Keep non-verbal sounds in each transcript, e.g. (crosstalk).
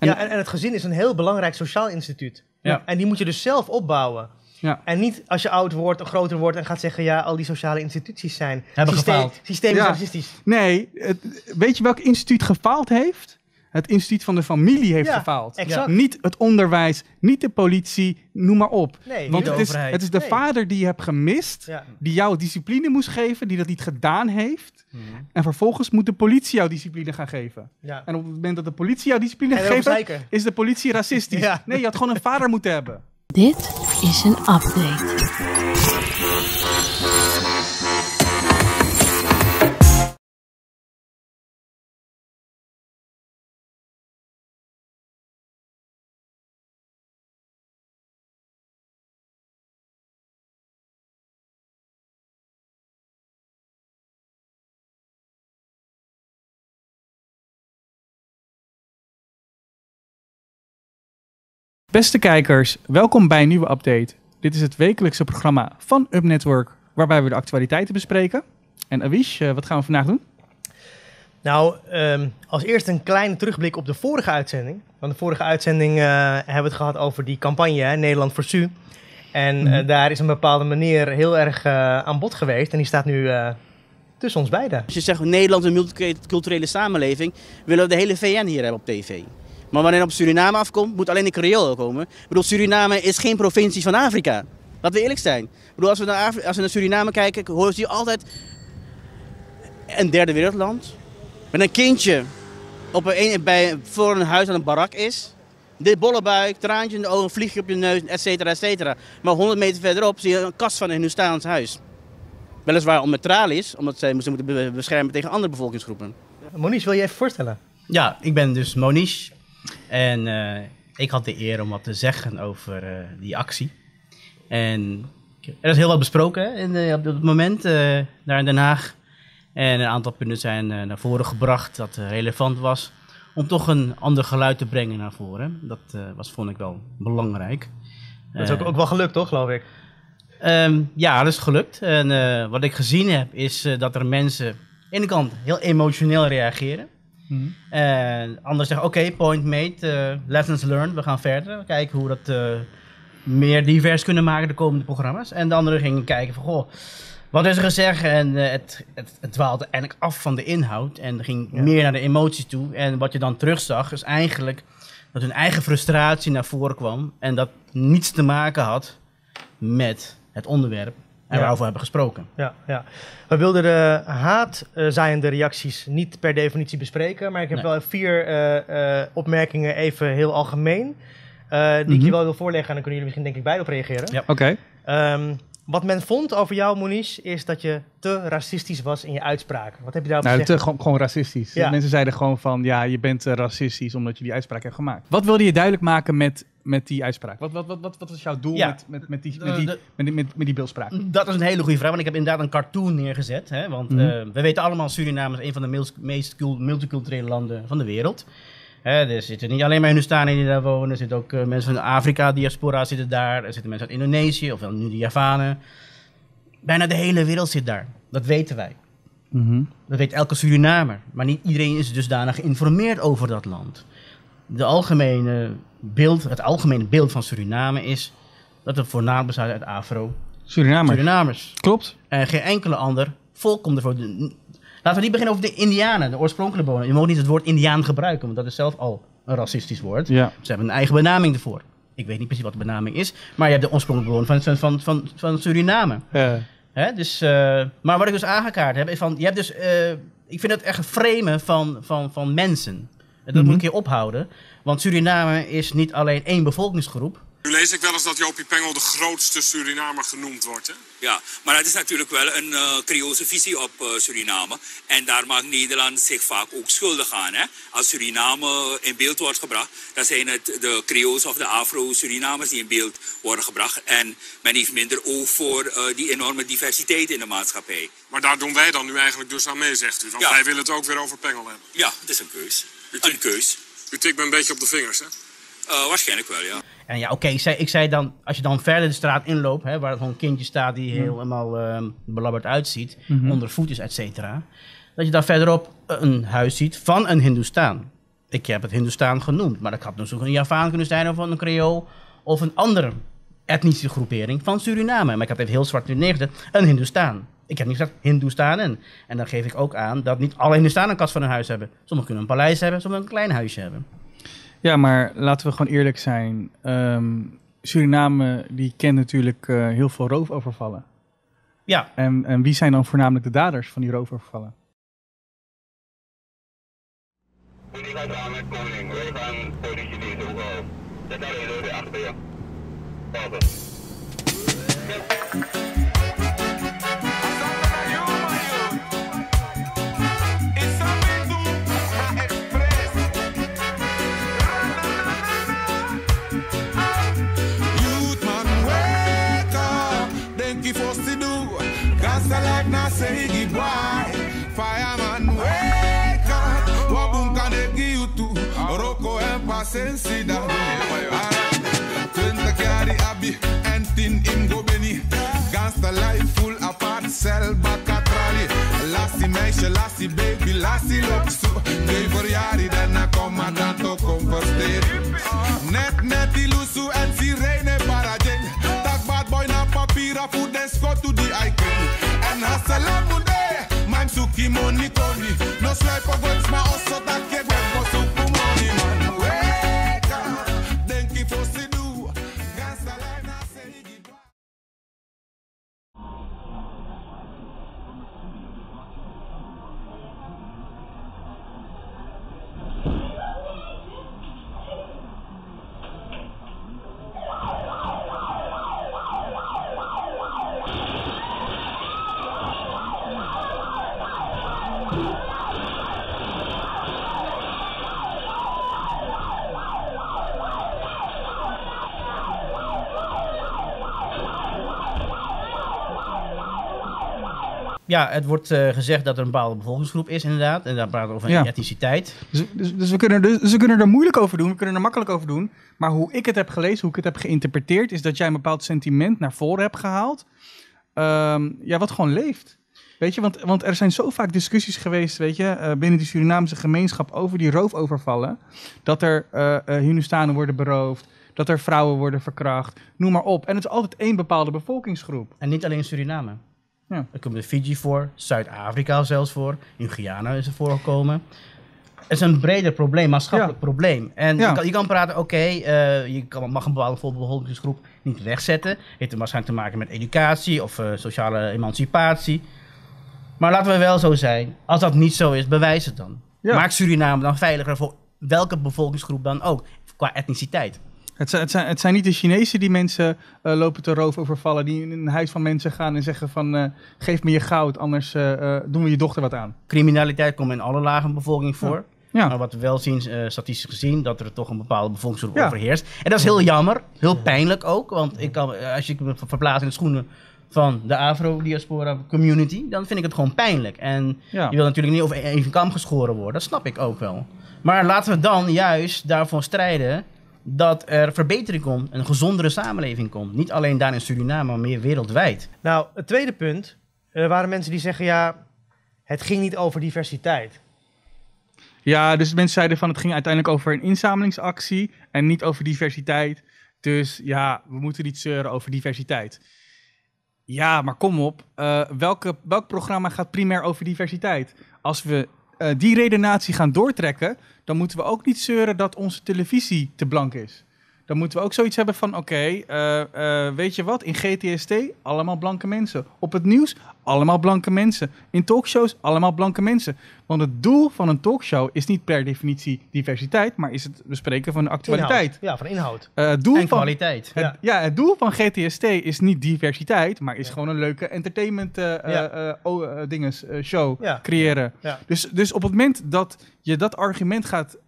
En- ja, en, en het gezin is een heel belangrijk sociaal instituut. Ja. En die moet je dus zelf opbouwen. Ja. En niet als je oud wordt, groter wordt en gaat zeggen... ja, al die sociale instituties zijn Hebben systeem- gefaald. systemisch Ja. racistisch. Nee, het- weet je welk instituut gefaald heeft? Het instituut van de familie heeft Ja, gefaald. exact. Niet het onderwijs, niet de politie, noem maar op. Nee, Want de het is, het is de Nee. vader die je hebt gemist, Ja. die jou discipline moest geven, die dat niet gedaan heeft. En vervolgens moet de politie jou discipline gaan geven. Ja. En op het moment dat de politie jou discipline geeft, is de politie racistisch. Ja. Nee, je had gewoon een vader moeten hebben. Dit is een update. Beste kijkers, welkom bij een nieuwe update. Dit is het wekelijkse programma van Up Network, waarbij we de actualiteiten bespreken. En Awish, eh, wat gaan we vandaag doen? Nou, ehm, als eerst een kleine terugblik op de vorige uitzending. Want de vorige uitzending eh, hebben we het gehad over die campagne, hè, Nederland voor Su. En eh, Mhm. daar is een bepaalde meneer heel erg eh, aan bod geweest. En die staat nu eh, tussen ons beiden. Als je zegt Nederland een multiculturele samenleving, willen we de hele VN hier hebben op tv. Maar wanneer op Suriname afkomt, moet alleen de Creole komen. Ik bedoel, Suriname is geen provincie van Afrika. Laten we eerlijk zijn. Ik bedoel, als we naar, Afri- als we naar Suriname kijken, hoor je altijd een derde wereldland. Met een kindje op een, bij, voor een huis aan een barak is. Dit bolle buik, traantje in de ogen, vliegje op je neus, et cetera, et cetera. Maar 100 meter verderop zie je een kast van een Hindoestaans huis. Weliswaar om met tralies, omdat zij ze moeten be- beschermen tegen andere bevolkingsgroepen. Monique, wil je even voorstellen? Ja, ik ben dus Monish. En eh, ik had de eer om wat te zeggen over eh, die actie. En er is heel wat besproken in, op het moment eh, daar in Den Haag. En een aantal punten zijn naar voren gebracht dat relevant was. Om toch een ander geluid te brengen naar voren. Dat was, vond ik wel belangrijk. Dat is ook, ook wel gelukt, toch, geloof ik? Ehm, ja, dat is gelukt. En wat ik gezien heb, is dat er mensen aan de ene kant heel emotioneel reageren. En anderen zeggen, oké, point made, eh, lessons learned, we gaan verder. Kijken hoe we dat eh, meer divers kunnen maken de komende programma's. En de anderen gingen kijken van, goh, wat is er gezegd? En eh, het, het, het dwaalde eigenlijk af van de inhoud en ging Ja. meer naar de emoties toe. En wat je dan terugzag, is eigenlijk dat hun eigen frustratie naar voren kwam. En dat niets te maken had met het onderwerp en Ja. waarover we hebben gesproken. Ja, ja. We wilden de haatzaaiende reacties niet per definitie bespreken. Maar ik heb Nee. wel vier eh, eh, opmerkingen even heel algemeen. eh, die ik Mhm. je wel wil voorleggen. En dan kunnen jullie misschien denk ik beide op reageren. Ja. Oké. Ehm, wat men vond over jou, Monish, is dat je te racistisch was in je uitspraken. Wat heb je daarop Nou, gezegd? het, gewoon, gewoon racistisch. Ja. Mensen zeiden gewoon van, ja, je bent eh, racistisch omdat je die uitspraak hebt gemaakt. Wat wilde je duidelijk maken met, met die uitspraak? Wat, wat, wat, wat, wat was jouw doel Ja. met, met, met, die, met, die, de- met, die, met, met die beeldspraak? Dat is een hele goede vraag, want ik heb inderdaad een cartoon neergezet. Hè? Want Mhm. eh, we weten allemaal, Suriname is een van de meest, meest cul- multiculturele landen van de wereld. Hè, er zitten niet alleen maar Hindustanen die daar wonen, er zitten ook eh, mensen van de Afrika-diaspora zitten daar. Er zitten mensen uit Indonesië, of wel nu de Javanen. Bijna de hele wereld zit daar. Dat weten wij. Mhm. Dat weet elke Surinamer. Maar niet iedereen is dusdanig geïnformeerd over dat land. De algemene beeld, het algemene beeld van Suriname is dat het voornamelijk bestaat uit Surinamer. Afro-Surinamers. Klopt. En geen enkele ander volk komt ervoor. Laten we niet beginnen over de Indianen, de oorspronkelijke bewoners. Je mag niet het woord Indiaan gebruiken, want dat is zelf al een racistisch woord. Ja. Ze hebben een eigen benaming ervoor. Ik weet niet precies wat de benaming is, maar je hebt de oorspronkelijke bewoners van, van, van, van Suriname. Eh, Hè? Dus, eh, maar wat ik dus aangekaart heb, is van, je hebt dus, eh, ik vind het echt een framen van, van, van mensen. En dat Mhm. moet ik hier ophouden, want Suriname is niet alleen één bevolkingsgroep. Nu lees ik wel eens dat Jopie Pengel de grootste Surinamer genoemd wordt. Hè? Ja, maar het is natuurlijk wel een uh, Creoolse visie op uh, Suriname. En daar maakt Nederland zich vaak ook schuldig aan. Hè? Als Suriname in beeld wordt gebracht, dan zijn het de Creools of de Afro-Surinamers die in beeld worden gebracht. En men heeft minder oog voor uh, die enorme diversiteit in de maatschappij. Maar daar doen wij dan nu eigenlijk dus aan mee, zegt u. Want Ja. wij willen het ook weer over Pengel hebben. Ja, het is een keus. Een keus. U tikt me een beetje op de vingers, hè? Waarschijnlijk wel, ja. En ja, oké, ik, zei, ik zei dan, als je dan verder de straat inloopt, hè, waar gewoon een kindje staat die helemaal ehm belabberd uitziet, Mhm. onder voet is, et cetera, dat je daar verderop een huis ziet van een Hindoestaan. Ik heb het Hindustan genoemd, maar dat had dus ook een Javaan kunnen zijn of een Creool of een andere etnische groepering van Suriname. Maar ik had even heel zwart neergezet, een Hindustan. Ik heb niet gezegd Hindoestanen. En dan geef ik ook aan dat niet alle Hindustanen een kast van hun huis hebben. Sommigen kunnen een paleis hebben, sommigen een klein huisje hebben. Ja, maar laten we gewoon eerlijk zijn. Ehm, Suriname die kent natuurlijk eh, heel veel roofovervallen. Ja, En, en wie zijn dan voornamelijk de daders van die roofovervallen? Jullie say goodbye. Fireman, wake up. Wabun kan ik you toe. Rocco en Pasensi dan. Alright. 20 jaar die abi en 10 in Gobeni. Gangsta life full apart, cel bakatrali. Lassie meisje, lassie baby, lassie loopt zo. Nee voor jari, daarna kom maar dan toch kom versteren. Net, net die lusu en sirene Salamu de, mam suki monikoni No swipe against my ja het wordt eh, gezegd dat er een bepaalde bevolkingsgroep is inderdaad. En daar praten we over een Ja. etniciteit. Dus, dus, dus we kunnen, dus, dus we kunnen er moeilijk over doen, we kunnen er makkelijk over doen. Maar hoe ik het heb gelezen, hoe ik het heb geïnterpreteerd, is dat jij een bepaald sentiment naar voren hebt gehaald. Ehm, ja, wat gewoon leeft. Weet je, want, want er zijn zo vaak discussies geweest, weet je, eh, binnen die Surinaamse gemeenschap over die roofovervallen. Dat er eh, Hindustanen worden beroofd, dat er vrouwen worden verkracht, noem maar op. En het is altijd één bepaalde bevolkingsgroep. En niet alleen Suriname. Ja. Er komt de Fiji voor, Zuid-Afrika zelfs voor, in Guyana is er voorgekomen. Het is een breder probleem, maatschappelijk probleem. En Ja. je, kan, je kan praten, oké, eh, je kan, mag een bepaalde bevolkingsgroep niet wegzetten. Heeft er waarschijnlijk te maken met educatie of eh, sociale emancipatie. Maar laten we wel zo zijn, als dat niet zo is, bewijs het dan. Maak Suriname dan veiliger voor welke bevolkingsgroep dan ook, qua etniciteit. Het zijn, het, zijn, het zijn niet de Chinezen die mensen eh, lopen te roofovervallen, die in een huis van mensen gaan en zeggen van eh, geef me je goud, anders eh, doen we je dochter wat aan. Criminaliteit komt in alle lagen bevolking voor. Ja. Maar wat we wel zien, statistisch gezien, dat er toch een bepaalde bevolkingsgroep Ja. overheerst. En dat is heel jammer, heel pijnlijk ook. Want ik kan, als je me verplaatst in de schoenen van de Afro-diaspora community, dan vind ik het gewoon pijnlijk. En Ja. je wil natuurlijk niet over even kam geschoren worden, dat snap ik ook wel. Maar laten we dan juist daarvoor strijden dat er verbetering komt, een gezondere samenleving komt. Niet alleen daar in Suriname, maar meer wereldwijd. Nou, het tweede punt. Er waren mensen die zeggen, ja, het ging niet over diversiteit. Ja, dus mensen zeiden van het ging uiteindelijk over een inzamelingsactie en niet over diversiteit. Dus ja, we moeten niet zeuren over diversiteit. Ja, maar kom op. eh, welke, welk programma gaat primair over diversiteit? Als we die redenatie gaan doortrekken, dan moeten we ook niet zeuren dat onze televisie te blank is. Dan moeten we ook zoiets hebben van, oké, eh, eh, weet je wat? In GTST, allemaal blanke mensen. Op het nieuws, allemaal blanke mensen. In talkshows, allemaal blanke mensen. Want het doel van een talkshow is niet per definitie diversiteit, maar is het bespreken van de actualiteit. Inhoud. Ja, van inhoud. Eh, doel En van, kwaliteit. het, Ja. ja. het doel van GTST is niet diversiteit, maar is gewoon een leuke entertainment Ja. dinges, show creëren. Dus, dus op het moment dat je dat argument gaat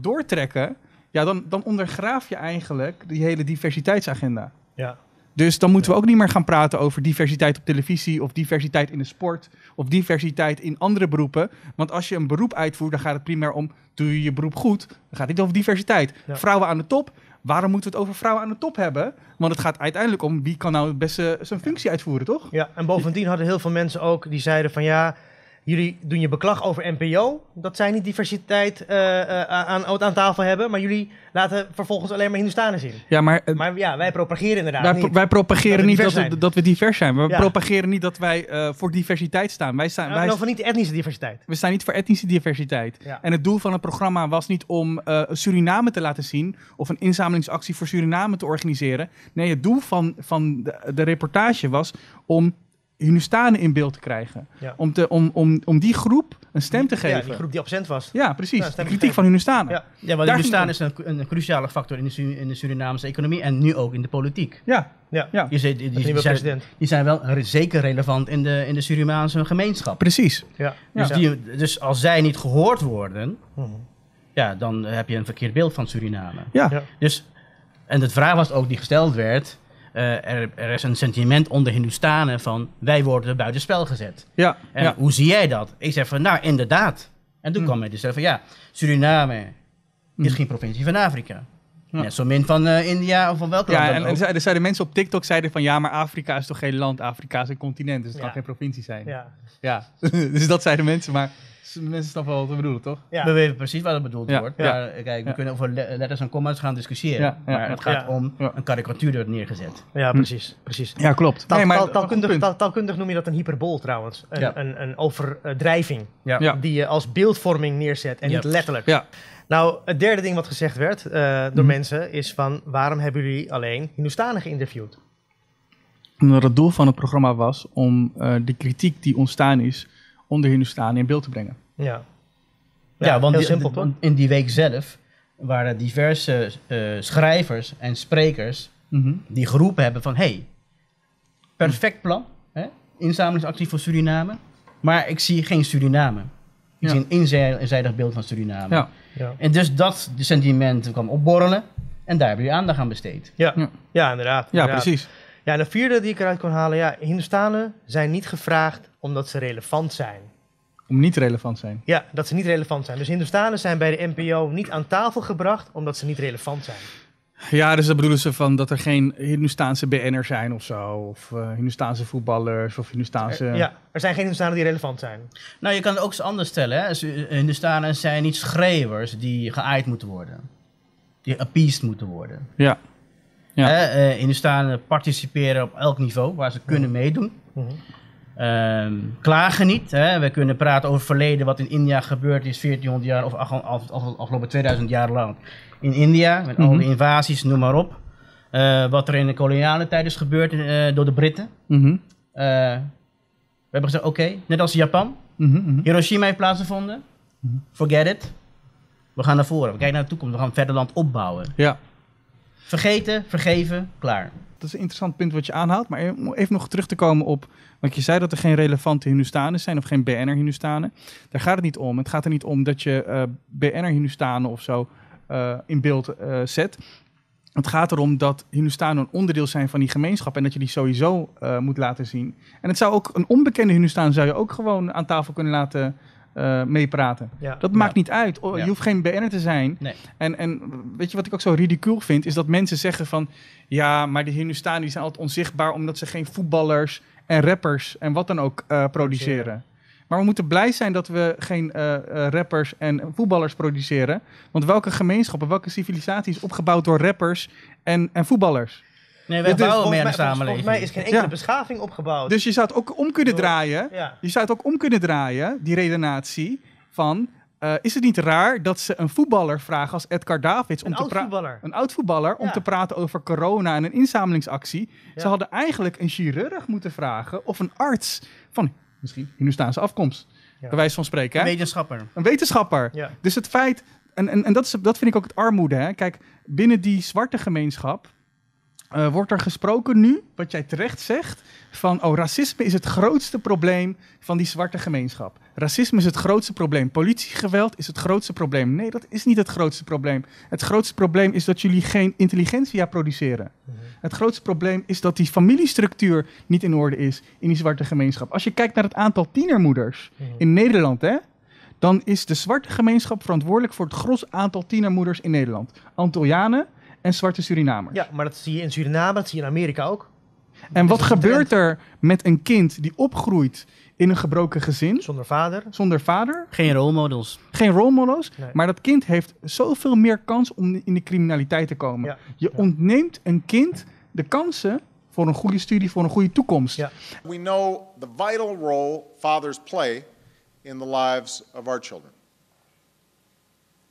doortrekken, ja, dan, dan ondergraaf je eigenlijk die hele diversiteitsagenda. Ja. Dus dan moeten we ook niet meer gaan praten over diversiteit op televisie of diversiteit in de sport of diversiteit in andere beroepen. Want als je een beroep uitvoert, dan gaat het primair om, doe je je beroep goed? Dan gaat het niet over diversiteit. Ja. Vrouwen aan de top, waarom moeten we het over vrouwen aan de top hebben? Want het gaat uiteindelijk om wie kan nou het beste zijn functie uitvoeren, toch? Ja, en bovendien hadden heel veel mensen ook die zeiden van ja, jullie doen je beklag over NPO, dat zij niet diversiteit eh, aan, aan tafel hebben, maar jullie laten vervolgens alleen maar Hindustanen zien. Ja, maar, eh, Maar ja, wij propageren inderdaad wij, niet. wij propageren niet dat we, dat we divers zijn. We Ja. propageren niet dat wij voor diversiteit staan. Wij staan, Nou, wij, niet etnische diversiteit. we staan niet voor etnische diversiteit. Ja. En het doel van het programma was niet om Suriname te laten zien of een inzamelingsactie voor Suriname te organiseren. Nee, het doel van, van de, de reportage was om Hindustanen in beeld te krijgen. Ja. Om, te, om, om, om die groep een stem te Ja, geven. die groep die absent was. Ja, precies. Ja, de stem- kritiek van Hindustanen. Ja. Ja, want Daar Hindustan ging is een, een cruciale factor in de, in de Surinaamse economie en nu ook in de politiek. Ja, Ja, ja. Je ziet, die, die, zijn, president. die zijn wel re- zeker relevant in de, in de Surinaamse gemeenschap. precies. Ja. Dus, Ja. die, dus als zij niet gehoord worden, Mhm. ja, dan heb je een verkeerd beeld van Suriname. Ja. Ja. Dus, en de vraag was ook die gesteld werd, er, er is een sentiment onder Hindustanen van wij worden buitenspel gezet. Ja, En ja. hoe zie jij dat? Ik zeg van, nou inderdaad. En toen kwam hij dus zeggen van, ja, Suriname is geen provincie van Afrika. Ja. Net zo min van eh, India of van welk land Ja, dan en, en ook. zeiden, zeiden mensen op TikTok zeiden van ja, maar Afrika is toch geen land, Afrika is een continent, dus het Ja. kan geen provincie zijn. Ja. Ja. (laughs) dus dat zeiden mensen, maar mensen snappen wel wat we bedoelen, toch? Ja. We weten precies wat het bedoeld Ja, wordt. ja. Maar eh, kijk, we Ja. kunnen over le- letters en commas gaan discussiëren. Ja, ja, maar het gaat Ja. om Ja. een karikatuur die wordt neergezet. Ja, precies. precies. Ja, klopt. Taal- Nee, maar taalkundig, punt. taal- taalkundig noem je dat een hyperbool trouwens. Een, Ja. een, een overdrijving Ja. Ja. die je als beeldvorming neerzet en Ja. niet letterlijk. Ja, Nou, het derde ding wat gezegd werd eh, door Mhm. mensen is van... waarom hebben jullie alleen Hindustanen geïnterviewd? omdat het doel van het programma was om eh de kritiek die ontstaan is onder Hindustanen in beeld te brengen. Ja, Ja, want heel die- simpel de- toch? want in die week zelf waren diverse eh, schrijvers en sprekers die geroepen hebben van... hey, perfect plan, hè? inzamelingsactie voor Suriname, maar ik zie geen Suriname. Ik Ja. zie een eenzijdig beeld van Suriname. Ja. Ja. En dus dat de sentiment kwam opborrelen en daar hebben jullie aandacht aan besteed. Ja, Ja. ja. inderdaad. Ja, inderdaad. precies. Ja, en de vierde die ik eruit kon halen... ja, Hindustanen zijn niet gevraagd omdat ze relevant zijn. Om niet relevant zijn. Ja, dat ze niet relevant zijn. Dus Hindustanen zijn bij de NPO niet aan tafel gebracht omdat ze niet relevant zijn. Ja, dus dat bedoelen ze van dat er geen Hindustaanse BN'ers zijn of zo. Of eh Hindustaanse voetballers of Hindustaanse... Er, ja, er zijn geen Hindustanen die relevant zijn. Nou, je kan het ook eens anders stellen. Hè? Hindustanen zijn niet schreeuwers die geaaid moeten worden. Die appeased moeten worden. Ja. Ja. Hè, eh, Hindustanen participeren op elk niveau waar ze kunnen meedoen. Mhm. Ehm, klagen niet. Hè? We kunnen praten over het verleden wat in India gebeurd is 1400 jaar of afgelopen 2000 jaar lang. In India, met al Mhm. die invasies, noem maar op. Eh, wat er in de koloniale tijd is gebeurd eh, door de Britten. Mhm. We hebben gezegd, oké, net als Japan. Hiroshima heeft plaatsgevonden. Forget it. We gaan naar voren. We kijken naar de toekomst. We gaan verder land opbouwen. Ja. Vergeten, vergeven, klaar. Dat is een interessant punt wat je aanhaalt. Maar even nog terug te komen op... Want je zei dat er geen relevante Hindustanen zijn of geen BN'er Hindustanen. Daar gaat het niet om. Het gaat er niet om dat je eh BN'er Hindustanen of zo eh, in beeld eh, zet. Het gaat erom dat Hindustanen een onderdeel zijn van die gemeenschap en dat je die sowieso eh, moet laten zien. En het zou ook een onbekende Hindustaan zou je ook gewoon aan tafel kunnen laten eh, meepraten. Ja. Dat maakt niet uit. Oh, Ja. Je hoeft geen BN'er te zijn. Nee. En, en weet je wat ik ook zo ridicuul vind? Is dat mensen zeggen van... Ja, maar de Hindustanen die zijn altijd onzichtbaar... omdat ze geen voetballers en rappers en wat dan ook eh, produceren. Maar we moeten blij zijn dat we geen eh, eh, rappers en voetballers produceren. Want welke gemeenschap en welke civilisatie is opgebouwd door rappers en, en voetballers? Nee, wij bouwen mee aan volgens, de mij, volgens, samenleving. mij is geen enkele Ja. beschaving opgebouwd. Dus je zou het ook om kunnen draaien. ja. Je zou het ook om kunnen draaien, die redenatie van... eh, is het niet raar dat ze een voetballer vragen als Edgar Davids... Een om te oud. Een oud voetballer om Ja. te praten over corona en een inzamelingsactie. Ze hadden eigenlijk een chirurg moeten vragen of een arts van misschien Hindustaanse afkomst. Ja. Bij wijze van spreken. Een Hè? wetenschapper. Een wetenschapper. Ja. Dus het feit, en, en, en dat, is, dat vind ik ook het armoede. Hè? Kijk, binnen die zwarte gemeenschap eh, wordt er gesproken nu, wat jij terecht zegt, van oh, racisme is het grootste probleem van die zwarte gemeenschap. Racisme is het grootste probleem. Politiegeweld is het grootste probleem. Nee, dat is niet het grootste probleem. Het grootste probleem is dat jullie geen intelligentia produceren. Het grootste probleem is dat die familiestructuur niet in orde is in die zwarte gemeenschap. Als je kijkt naar het aantal tienermoeders in Nederland, hè, dan is de zwarte gemeenschap verantwoordelijk voor het gros aantal tienermoeders in Nederland. Antillianen en zwarte Surinamers. Ja, maar dat zie je in Suriname, dat zie je in Amerika ook. En wat gebeurt er met een kind die opgroeit in een gebroken gezin, Zonder vader. zonder vader, Geen rolmodels. geen rolmodels. Nee. Maar dat kind heeft zoveel meer kans om in de criminaliteit te komen. Ja. Je ontneemt een kind de kansen voor een goede studie, voor een goede toekomst. Ja. We know the vital role fathers play in the lives of our children.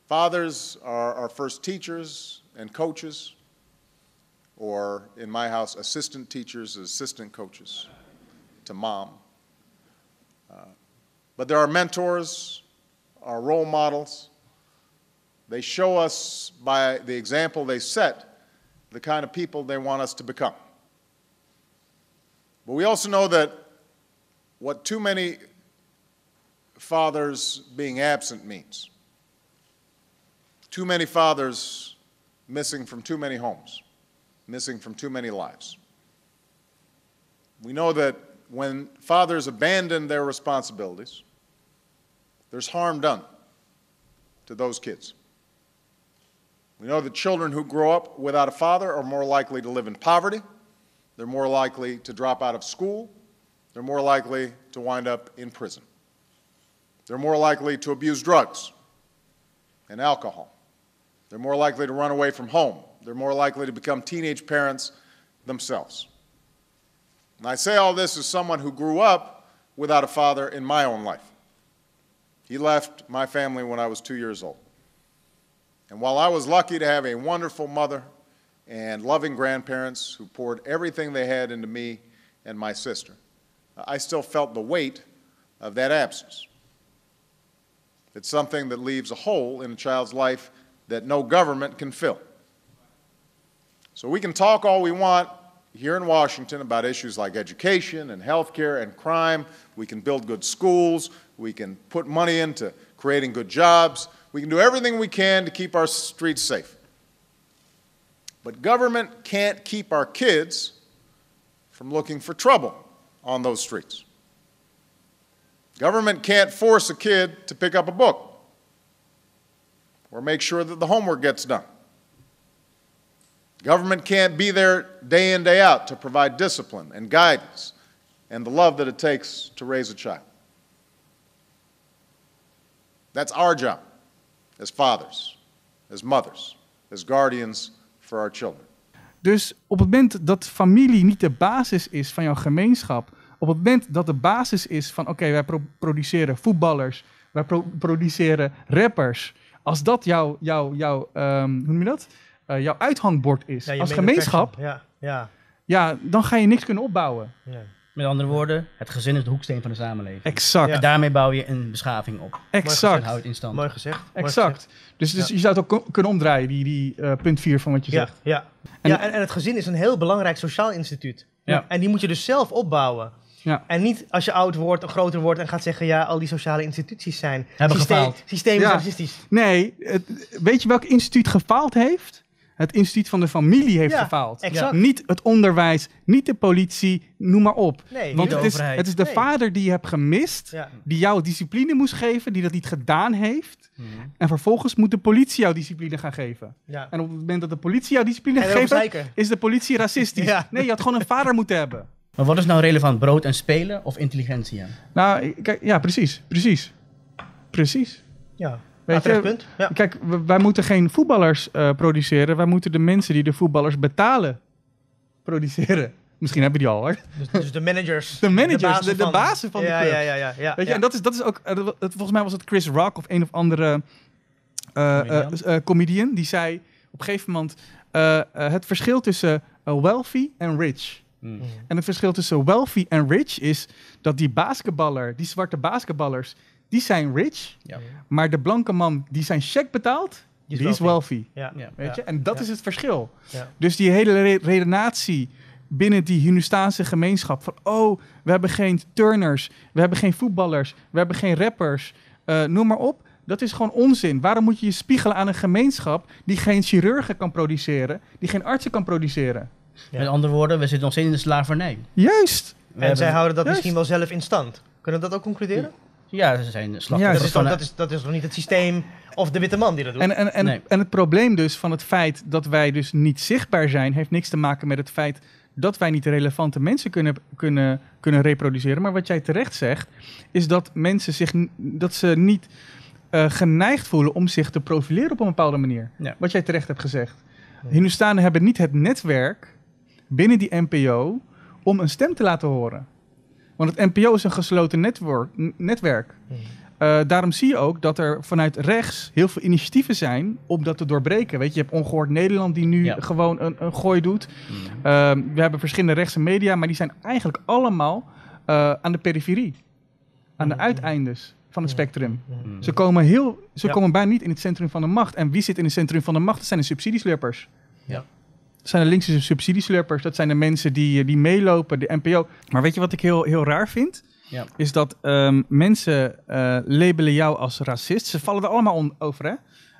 Fathers are our first teachers and coaches, or in my house, assistant teachers, assistant coaches to mom. Uh, but there are mentors, our role models. They show us by the example they set the kind of people they want us to become. But we also know that what too many fathers being absent means. Too many fathers missing from too many homes, missing from too many lives. We know that when fathers abandon their responsibilities, there's harm done to those kids. We know that children who grow up without a father are more likely to live in poverty. They're more likely to drop out of school. They're more likely to wind up in prison. They're more likely to abuse drugs and alcohol. They're more likely to run away from home. They're more likely to become teenage parents themselves. And I say all this as someone who grew up without a father in my own life. He left my family when I was two years old. And while I was lucky to have a wonderful mother and loving grandparents who poured everything they had into me and my sister, I still felt the weight of that absence. It's something that leaves a hole in a child's life that no government can fill. So we can talk all we want here in Washington about issues like education and healthcare and crime. We can build good schools. We can put money into creating good jobs. We can do everything we can to keep our streets safe. But government can't keep our kids from looking for trouble on those streets. Government can't force a kid to pick up a book or make sure that the homework gets done. Government can't be there day in, day out to provide discipline and guidance and the love that it takes to raise a child. That's our job as fathers, as mothers, as guardians for our children. Dus op het moment dat familie niet de basis is van jouw gemeenschap, op het moment dat de basis is van oké, wij pro- produceren voetballers, wij pro- produceren rappers, als dat jouw, jouw, jouw ehm, hoe noem je dat? Eh, jouw uithangbord is Ja, als gemeenschap. Ja, ja. ja, dan ga je niks kunnen opbouwen. ja. Met andere woorden, het gezin is de hoeksteen van de samenleving. Exact, En daarmee bouw je een beschaving op. Exact, houdt het in stand. Mooi gezegd. mooi exact. Dus, dus je zou het ook kunnen omdraaien, die, die eh, punt 4 van wat je Ja, zegt. ja. En- ja en, en het gezin is een heel belangrijk sociaal instituut. Ja. En die moet je dus zelf opbouwen. Ja. En niet als je oud wordt, groter wordt en gaat zeggen... ja, al die sociale instituties zijn Hebben systeem- gefaald. systemisch Ja. racistisch. Nee, het- weet je welk instituut gefaald heeft? Het instituut van de familie heeft Ja, gefaald. exact. Niet het onderwijs, niet de politie, noem maar op. Nee, Want het is, het is de Nee. vader die je hebt gemist, Ja. die jou discipline moest geven, die dat niet gedaan heeft. Mhm. En vervolgens moet de politie jou discipline gaan geven. Ja. En op het moment dat de politie jou discipline En gaat geven, overzeiken. is de politie racistisch. Ja. Nee, je had gewoon een vader moeten hebben. Maar wat is nou relevant? Brood en spelen of intelligentie? Nou, kijk, ja, precies, precies. Precies. Ja, Weet je, punt. Ja. Kijk, wij moeten geen voetballers eh, produceren. Wij moeten de mensen die de voetballers betalen produceren. Misschien hebben die al hoor. Dus, dus de managers. (laughs) De managers, bazen de- de bazen van de ja, clubs. Ja, ja, ja. ja, Weet je, ja. en dat is, dat is ook, eh, dat- volgens mij was het Chris Rock of een of andere eh, eh, Comedian. eh, comedian. Die zei op een gegeven moment eh, eh, het verschil tussen wealthy en rich. Hmm. En het verschil tussen wealthy en rich is dat die basketballer, die zwarte basketballers, die zijn rich. Ja. Maar de blanke man die zijn check betaalt, die is wealthy. Ja. Ja. Weet Ja. je? En dat Ja. is het verschil. Ja. Dus die hele re- redenatie binnen die Hindustaanse gemeenschap van oh, we hebben geen turners, we hebben geen voetballers, we hebben geen rappers, eh, noem maar op. Dat is gewoon onzin. Waarom moet je je spiegelen aan een gemeenschap die geen chirurgen kan produceren, die geen artsen kan produceren? Ja. Met andere woorden, we zitten nog steeds in de slavernij. Juist. We En hebben- zij houden dat Juist. misschien wel zelf in stand. Kunnen we dat ook concluderen? Ja, ze zijn Ja, slachtoffers Dat is, toch, dat, is, dat is toch niet het systeem of de witte man die dat doet? En, en, en, Nee. en het probleem dus van het feit dat wij dus niet zichtbaar zijn, heeft niks te maken met het feit dat wij niet relevante mensen kunnen, kunnen, kunnen reproduceren. Maar wat jij terecht zegt, is dat mensen zich dat ze niet eh, geneigd voelen om zich te profileren op een bepaalde manier. Ja. Wat jij terecht hebt gezegd. Hindustanen hebben niet het netwerk binnen die NPO om een stem te laten horen. Want het NPO is een gesloten network, netwerk. Eh, daarom zie je ook dat er vanuit rechts heel veel initiatieven zijn om dat te doorbreken. Weet je, je hebt Ongehoord Nederland die nu Ja. gewoon een, een gooi doet. Ehm, we hebben verschillende rechtse media, maar die zijn eigenlijk allemaal eh, aan de periferie. Aan de uiteindes van het spectrum. Ze, komen, heel, ze Ja. komen bijna niet in het centrum van de macht. En wie zit in het centrum van de macht? Dat zijn de subsidieslurpers. Ja. Zijn de linkse subsidieslurpers. Dat zijn de mensen die, eh, die meelopen, de NPO. Maar weet je wat ik heel, heel raar vind? Ja. Is dat ehm, mensen eh, labelen jou als racist. Ze vallen er allemaal over, hè?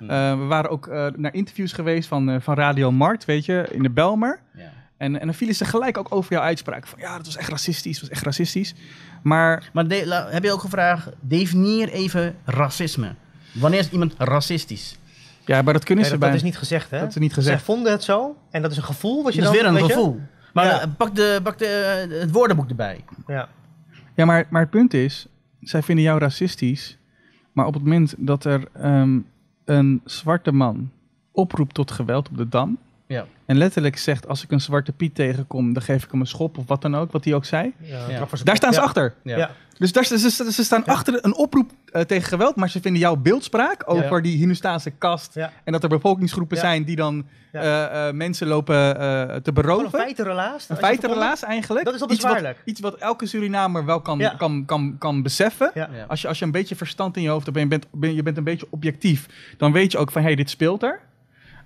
Eh, we waren ook naar interviews geweest van, van Radio Markt, weet je, in de Belmer. Ja. En, en dan vielen ze gelijk ook over jouw uitspraak. Van ja, dat was echt racistisch, dat was echt racistisch. Maar Maar de- la- heb je ook gevraagd, definieer even racisme. Wanneer is iemand racistisch? Ja, maar dat kunnen Nee, ze dat, bij... dat is niet gezegd, hè? Dat is niet gezegd. Zij vonden het zo en dat is een gevoel wat je Dat is dan... weer een weet je? gevoel. Maar Ja. eh, pak, de, pak de, het woordenboek erbij. Ja. Ja, maar, maar het punt is, zij vinden jou racistisch. Maar op het moment dat er ehm, een zwarte man oproept tot geweld op de Dam... Ja. en letterlijk zegt, als ik een zwarte Piet tegenkom... dan geef ik hem een schop of wat dan ook, wat hij ook zei. Ja, Daar staan ze Ja. achter. Ja. Dus daar, ze, ze, ze staan achter een oproep eh, tegen geweld, maar ze vinden jouw beeldspraak over die Hindustaanse kast Ja. en dat er bevolkingsgroepen Ja. zijn die dan Ja. eh, eh, mensen lopen eh, te Gewoon een beroven. feitenrelaas. Een feitenrelaas eigenlijk. Dat is al iets wat, bezwaarlijk. iets wat elke Surinamer wel kan, Ja. kan, kan, kan beseffen. Ja. Ja. Als, je, als je een beetje verstand in je hoofd hebt en je bent, ben, je bent een beetje objectief, dan weet je ook van hé, hey, dit speelt er.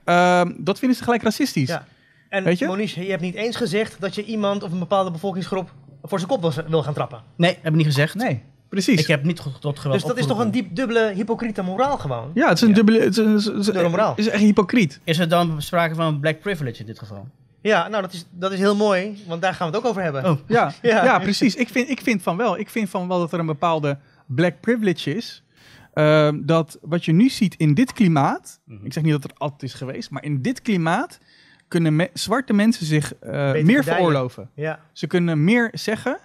Ehm, dat vinden ze gelijk racistisch. Ja. En Weet je? Monique, je hebt niet eens gezegd dat je iemand of een bepaalde bevolkingsgroep voor zijn kop wil, wil gaan trappen. Nee, heb ik niet gezegd. Nee, precies. Ik heb niet tot tot geweld Dus dat is toch een diep dubbele hypocriete moraal gewoon? Ja, het is een Ja. dubbele. Het is, het Dubbele moraal. het is echt hypocriet. Is er dan sprake van black privilege in dit geval? Ja, nou dat is, dat is heel mooi, want daar gaan we het ook over hebben. Oh. Ja, (laughs) Ja. ja. precies. Ik vind, ik vind van wel. Ik vind van wel dat er een bepaalde black privilege is. Ehm, dat wat je nu ziet in dit klimaat. Mhm. Ik zeg niet dat het altijd is geweest, maar in dit klimaat kunnen me- zwarte mensen zich eh, meer gedijen. veroorloven. Ja, Ze kunnen meer zeggen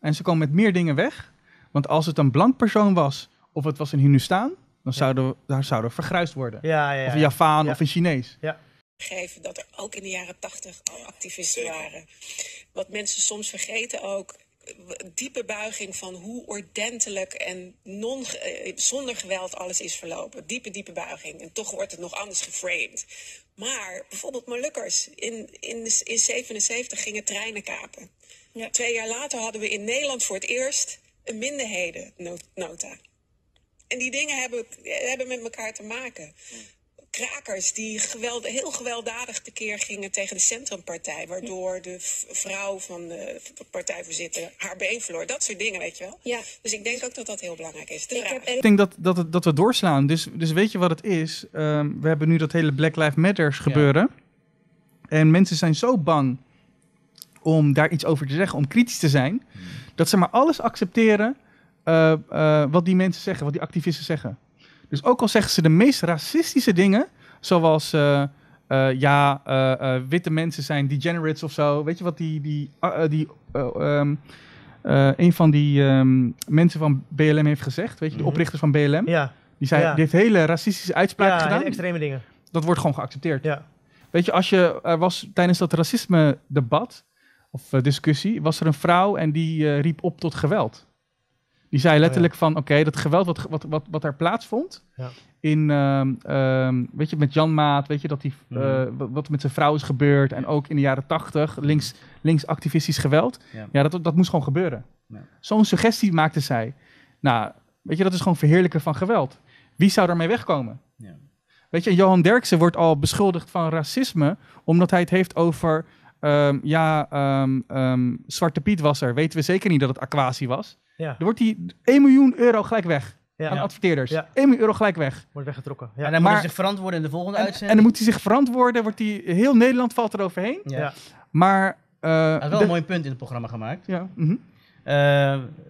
en ze komen met meer dingen weg. Want als het een blank persoon was of het was een Hindustaan, dan zouden we, daar zouden we vergruisd worden. ja, ja. ja. Of een Javaan Ja. of een Chinees. gegeven dat er ook in de jaren tachtig al activisten waren. Wat mensen soms vergeten ook. Diepe buiging van hoe ordentelijk en non, eh, zonder geweld alles is verlopen. Diepe, diepe buiging. En toch wordt het nog anders geframed. Maar bijvoorbeeld Molukkers. In, in, in 77 gingen treinen kapen. Twee jaar later hadden we in Nederland voor het eerst een minderhedennota. En die dingen hebben, hebben met elkaar te maken krakers die geweld, heel gewelddadig tekeer gingen tegen de Centrumpartij. Waardoor de vrouw van de partijvoorzitter haar been verloor. Dat soort dingen, weet je wel. Ja. Dus ik denk ook dat dat heel belangrijk is. De Ik vraag. heb Ik denk dat, dat, het- dat we doorslaan. Dus, dus weet je wat het is? Ehm, we hebben nu dat hele Black Lives Matters gebeuren. En mensen zijn zo bang om daar iets over te zeggen, om kritisch te zijn, dat ze maar alles accepteren eh, eh, wat die mensen zeggen, wat die activisten zeggen. Dus ook al zeggen ze de meest racistische dingen, zoals eh, eh, ja, eh, witte mensen zijn degenerates of zo. Weet je wat die, die, die eh, ehm, eh, een van die ehm, mensen van BLM heeft gezegd, weet je, de Mhm. oprichters van BLM, Ja, die, zei, Ja. die heeft hele racistische uitspraken ja gedaan. hele extreme dingen. Dat wordt gewoon geaccepteerd. Ja. Weet je, als je er was tijdens dat racisme-debat of eh, discussie, was er een vrouw en die riep op tot geweld. Die zei letterlijk van, oké, dat geweld wat, wat, wat, wat er plaatsvond Ja. in, ehm, ehm, weet je, met Jan Maat, weet je, dat die, eh, Mhm. wat- wat met zijn vrouw is gebeurd en ook in de jaren tachtig, links, links activistisch geweld. Ja. Ja, dat, dat moest gewoon gebeuren. Ja. Zo'n suggestie maakte zij. Nou, weet je, dat is gewoon verheerlijken van geweld. Wie zou daarmee wegkomen? Ja. Weet je, Johan Derksen wordt al beschuldigd van racisme, omdat hij het heeft over, ehm, ja, Zwarte Piet was er. Weten we zeker niet dat het Aquasi was. Ja, Dan wordt hij 1 miljoen euro gelijk weg ja. aan adverteerders. Ja. 1 miljoen euro gelijk weg. wordt weggetrokken. En Ja. dan Maar- moet hij zich verantwoorden in de volgende En, uitzending. en dan moet hij zich verantwoorden, wordt hij, heel Nederland valt er overheen. Ja. Ja. Maar... eh, Hij had wel de- een mooi punt in het programma gemaakt. Ja. Eh,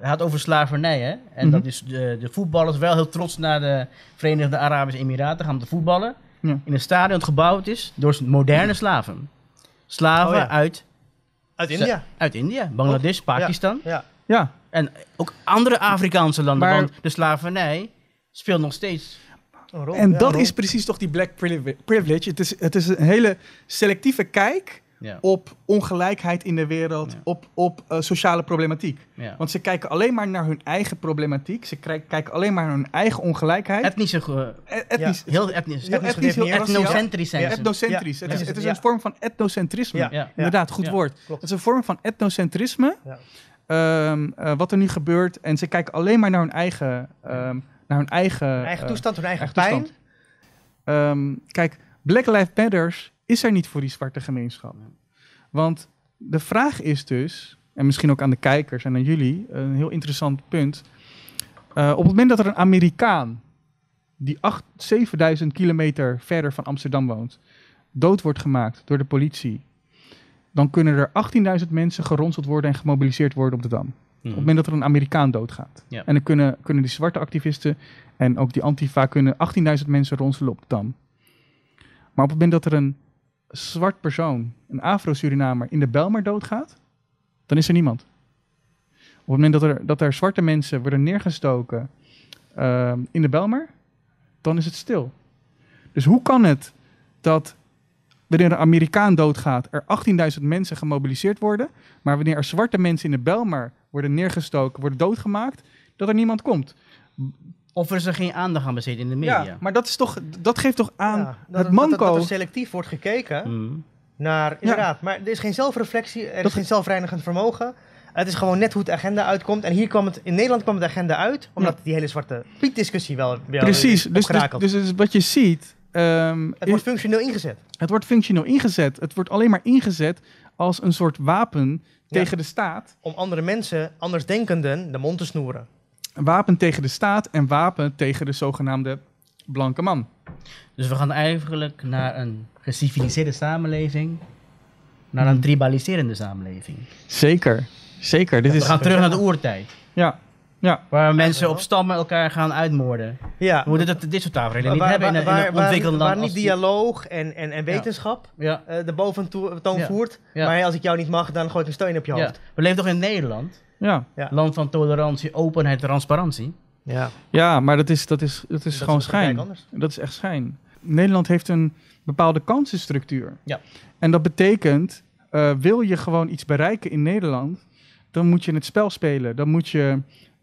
hij had over slavernij, hè? En Mhm. dat is de, de voetballers wel heel trots naar de Verenigde Arabische Emiraten gaan om te voetballen. Ja. In een stadion dat gebouwd is door moderne slaven. Slaven Oh ja. uit Uit India. Uit India, Bangladesh, Pakistan. Ja. Ja, En ook andere Afrikaanse landen, Maar- want de slavernij speelt nog steeds. Een rol, en ja, dat rol. is precies toch die black privi- privilege. Het is, het is een hele selectieve kijk Ja. op ongelijkheid in de wereld, Ja. op, op eh, sociale problematiek. Ja. Want ze kijken alleen maar naar hun eigen problematiek. Ze kijken alleen maar naar hun eigen ongelijkheid. Etnische, ge- E- etnisch, heel etnisch, Heel etnisch etnisch, heel etnocentrisch zijn etnocentrisch. Ja, Het, is, het is Ja. een vorm van etnocentrisme. Ja. Ja. Inderdaad, goed Ja. woord. Klopt. Het is een vorm van etnocentrisme. Ehm, eh, wat er nu gebeurt. En ze kijken alleen maar naar hun eigen, ehm, naar hun eigen, Hun eigen eh, toestand, hun eigen, eigen pijn. Ehm, kijk, Black Lives Matters is er niet voor die zwarte gemeenschap. Want de vraag is dus, en misschien ook aan de kijkers en aan jullie, een heel interessant punt. Eh, op het moment dat er een Amerikaan die 8, 7000 kilometer verder van Amsterdam woont, dood wordt gemaakt door de politie, dan kunnen er 18.000 mensen geronseld worden en gemobiliseerd worden op de Dam. Op het moment dat er een Amerikaan doodgaat. Ja. En dan kunnen, kunnen die zwarte activisten en ook die antifa kunnen 18.000 mensen ronselen op de Dam. Maar op het moment dat er een zwart persoon, een Afro-Surinamer, in de Belmar doodgaat, dan is er niemand. Op het moment dat er, dat er zwarte mensen worden neergestoken ehm, in de Belmar, dan is het stil. Dus hoe kan het dat wanneer een Amerikaan doodgaat, er 18.000 mensen gemobiliseerd worden, maar wanneer er zwarte mensen in de Belmar worden neergestoken, worden doodgemaakt, dat er niemand komt? Of er is er geen aandacht aan besteed in de media. Ja, maar dat, is toch, dat geeft toch aan Ja, dat, het dat- manco. Dat, dat er selectief wordt gekeken Mm. naar, inderdaad, maar er is geen zelfreflectie, er is geen zelfreinigend vermogen. Het is gewoon net hoe het agenda uitkomt. En hier kwam het, in Nederland kwam het agenda uit, omdat die hele zwarte Piet-discussie wel, wel Precies, dus, dus, dus, dus wat je ziet, ehm, het is- wordt functioneel ingezet. het wordt functioneel ingezet. Het wordt alleen maar ingezet als een soort wapen Ja. tegen de staat. Om andere mensen, andersdenkenden, de mond te snoeren. Een wapen tegen de staat en wapen tegen de zogenaamde blanke man. Dus we gaan eigenlijk naar een geciviliseerde samenleving, naar een tribaliserende samenleving. Zeker, zeker. Dit We is, gaan terug naar de oertijd, ja, ja. waar mensen op stammen elkaar gaan uitmoorden. Ja. We moeten dit, dit soort tafereelen niet Waar, hebben in, waar, een- in waar, een waar, ontwikkeld land. waar niet dialoog en, en, en wetenschap Ja, eh, de boventoon Ja. voert. Ja. Maar als ik jou niet mag, dan gooi ik een steun op je ja. hoofd. We leven toch in Nederland? Ja, Ja. Land van tolerantie, openheid, transparantie. Ja. ja maar dat is, dat is, dat is Dat gewoon schijn. Dat is echt schijn. Nederland heeft een bepaalde kansenstructuur. Ja. En dat betekent, eh, wil je gewoon iets bereiken in Nederland, dan moet je het spel spelen. Dan moet je